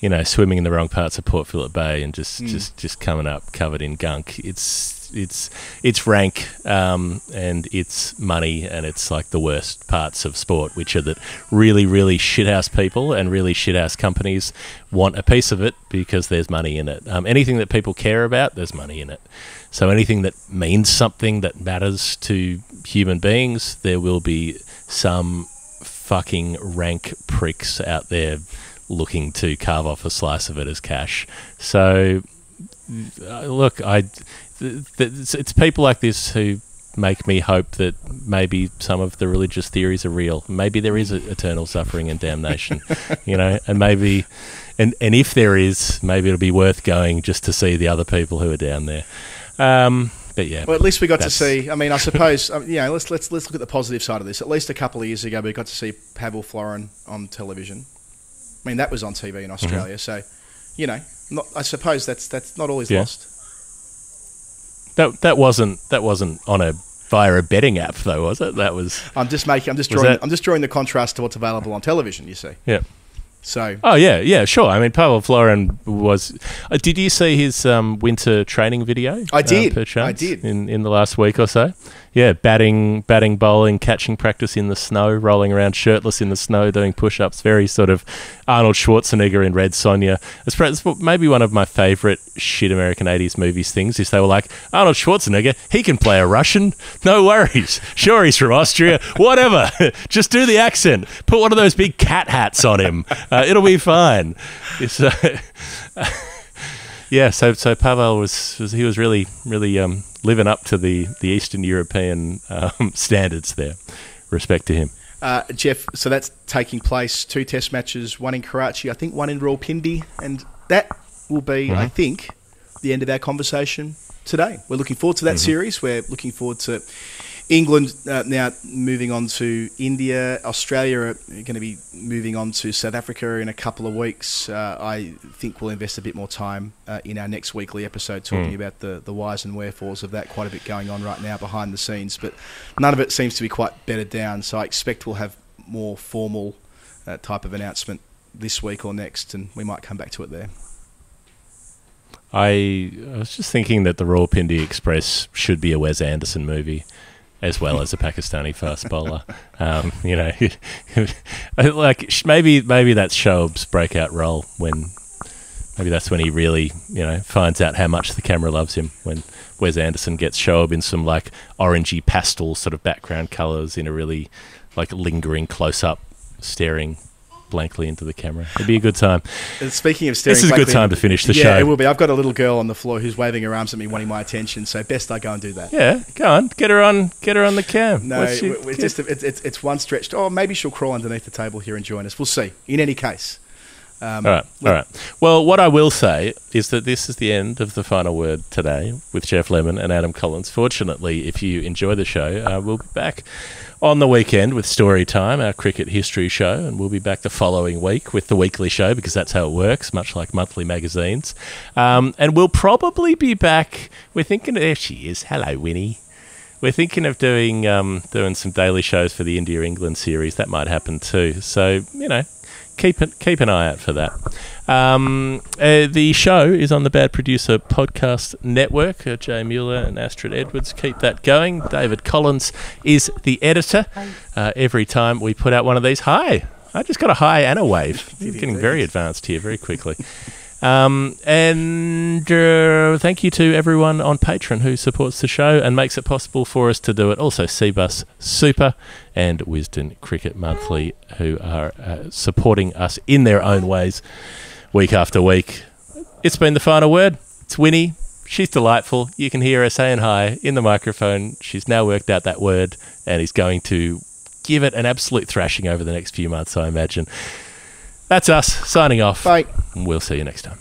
you know, swimming in the wrong parts of Port Phillip Bay and just, mm. just, just coming up covered in gunk. It's it's it's rank um, and it's money and it's like the worst parts of sport, which are that really really shithouse people and really shithouse companies want a piece of it because there's money in it. Um, anything that people care about, there's money in it. So anything that means something that matters to human beings, there will be some fucking rank pricks out there looking to carve off a slice of it as cash. So, uh, look, I th- th- it's, it's people like this who make me hope that maybe some of the religious theories are real. Maybe there is eternal suffering and damnation, you know, and maybe, and and if there is, maybe it'll be worth going just to see the other people who are down there. Um, but yeah, well, at least we got to see. I mean, I suppose um, you know. Let's let's let's look at the positive side of this. At least a couple of years ago, we got to see Pavel Florin on television. I mean, that was on TV in Australia, mm-hmm. so you know, not, I suppose that's that's not always yeah. lost. That that wasn't that wasn't on a via a betting app though, was it? That was. I'm just making. I'm just drawing. I'm just drawing the contrast to what's available on television. You see. Yeah. So. Oh yeah, yeah, sure. I mean, Pavel Florin was. Uh, did you see his um, winter training video? I did. Uh, I did. In in the last week or so. Yeah, batting, batting, bowling, catching practice in the snow, rolling around shirtless in the snow, doing push-ups. Very sort of Arnold Schwarzenegger in Red Sonja. It's maybe one of my favourite shit American '80s movies things is they were like Arnold Schwarzenegger, he can play a Russian, no worries. Sure, he's from Austria, whatever. Just do the accent. Put one of those big cat hats on him. Uh, it'll be fine. Uh, yeah, so so Pavel was, was he was really really um, living up to the the Eastern European um, standards there. Respect to him. Uh, Jeff, so that's taking place two test matches, one in Karachi, I think one in Rawalpindi, and that will be, mm-hmm. I think, the end of our conversation today. We're looking forward to that mm-hmm. series. We're looking forward to England uh, now moving on to India. Australia are going to be moving on to South Africa in a couple of weeks. Uh, I think we'll invest a bit more time uh, in our next weekly episode talking mm. about the, the whys and wherefores of that. Quite a bit going on right now behind the scenes, but none of it seems to be quite bedded down. So I expect we'll have more formal uh, type of announcement this week or next, and we might come back to it there. I, I was just thinking that the Rawalpindi Express should be a Wes Anderson movie as well as a Pakistani fast bowler. Um, you know, like maybe maybe that's Shoaib's breakout role when maybe that's when he really you know finds out how much the camera loves him when Wes Anderson gets Shoaib in some like orangey pastel sort of background colors in a really like lingering close up staring blankly into the camera. It'd be a good time. And speaking of staring, this is a good time to finish the yeah, show. it will be. I've got a little girl on the floor who's waving her arms at me, wanting my attention. So best I go and do that. Yeah, go on, get her on, get her on the cam. No, it's just a, it's, it's, it's one stretched. Oh, maybe she'll crawl underneath the table here and join us. We'll see. In any case. Um, all right, all right. Well, what I will say is that this is the end of the final word today with Geoff Lemon and Adam Collins. Fortunately, if you enjoy the show, uh, we'll be back on the weekend with Story Time, our cricket history show, and we'll be back the following week with the weekly show because that's how it works, much like monthly magazines. Um, and we'll probably be back. We're thinking, there she is. Hello, Winnie. We're thinking of doing um, doing some daily shows for the India England series. That might happen too. So you know, keep it, keep an eye out for that. Um, uh, the show is on the Bad Producer Podcast Network. Uh, Jay Mueller and Astrid Edwards keep that going. David Collins is the editor. Uh, every time we put out one of these, hi. I just got a hi and a wave. Getting very advanced here very quickly. Um, and uh, thank you to everyone on Patreon who supports the show and makes it possible for us to do it. Also, Cbus Super and Wisden Cricket Monthly, who are uh, supporting us in their own ways week after week. It's been the final word. It's Winnie. She's delightful. You can hear her saying hi in the microphone. She's now worked out that word and is going to give it an absolute thrashing over the next few months, I imagine. That's us signing off. Bye. And we'll see you next time.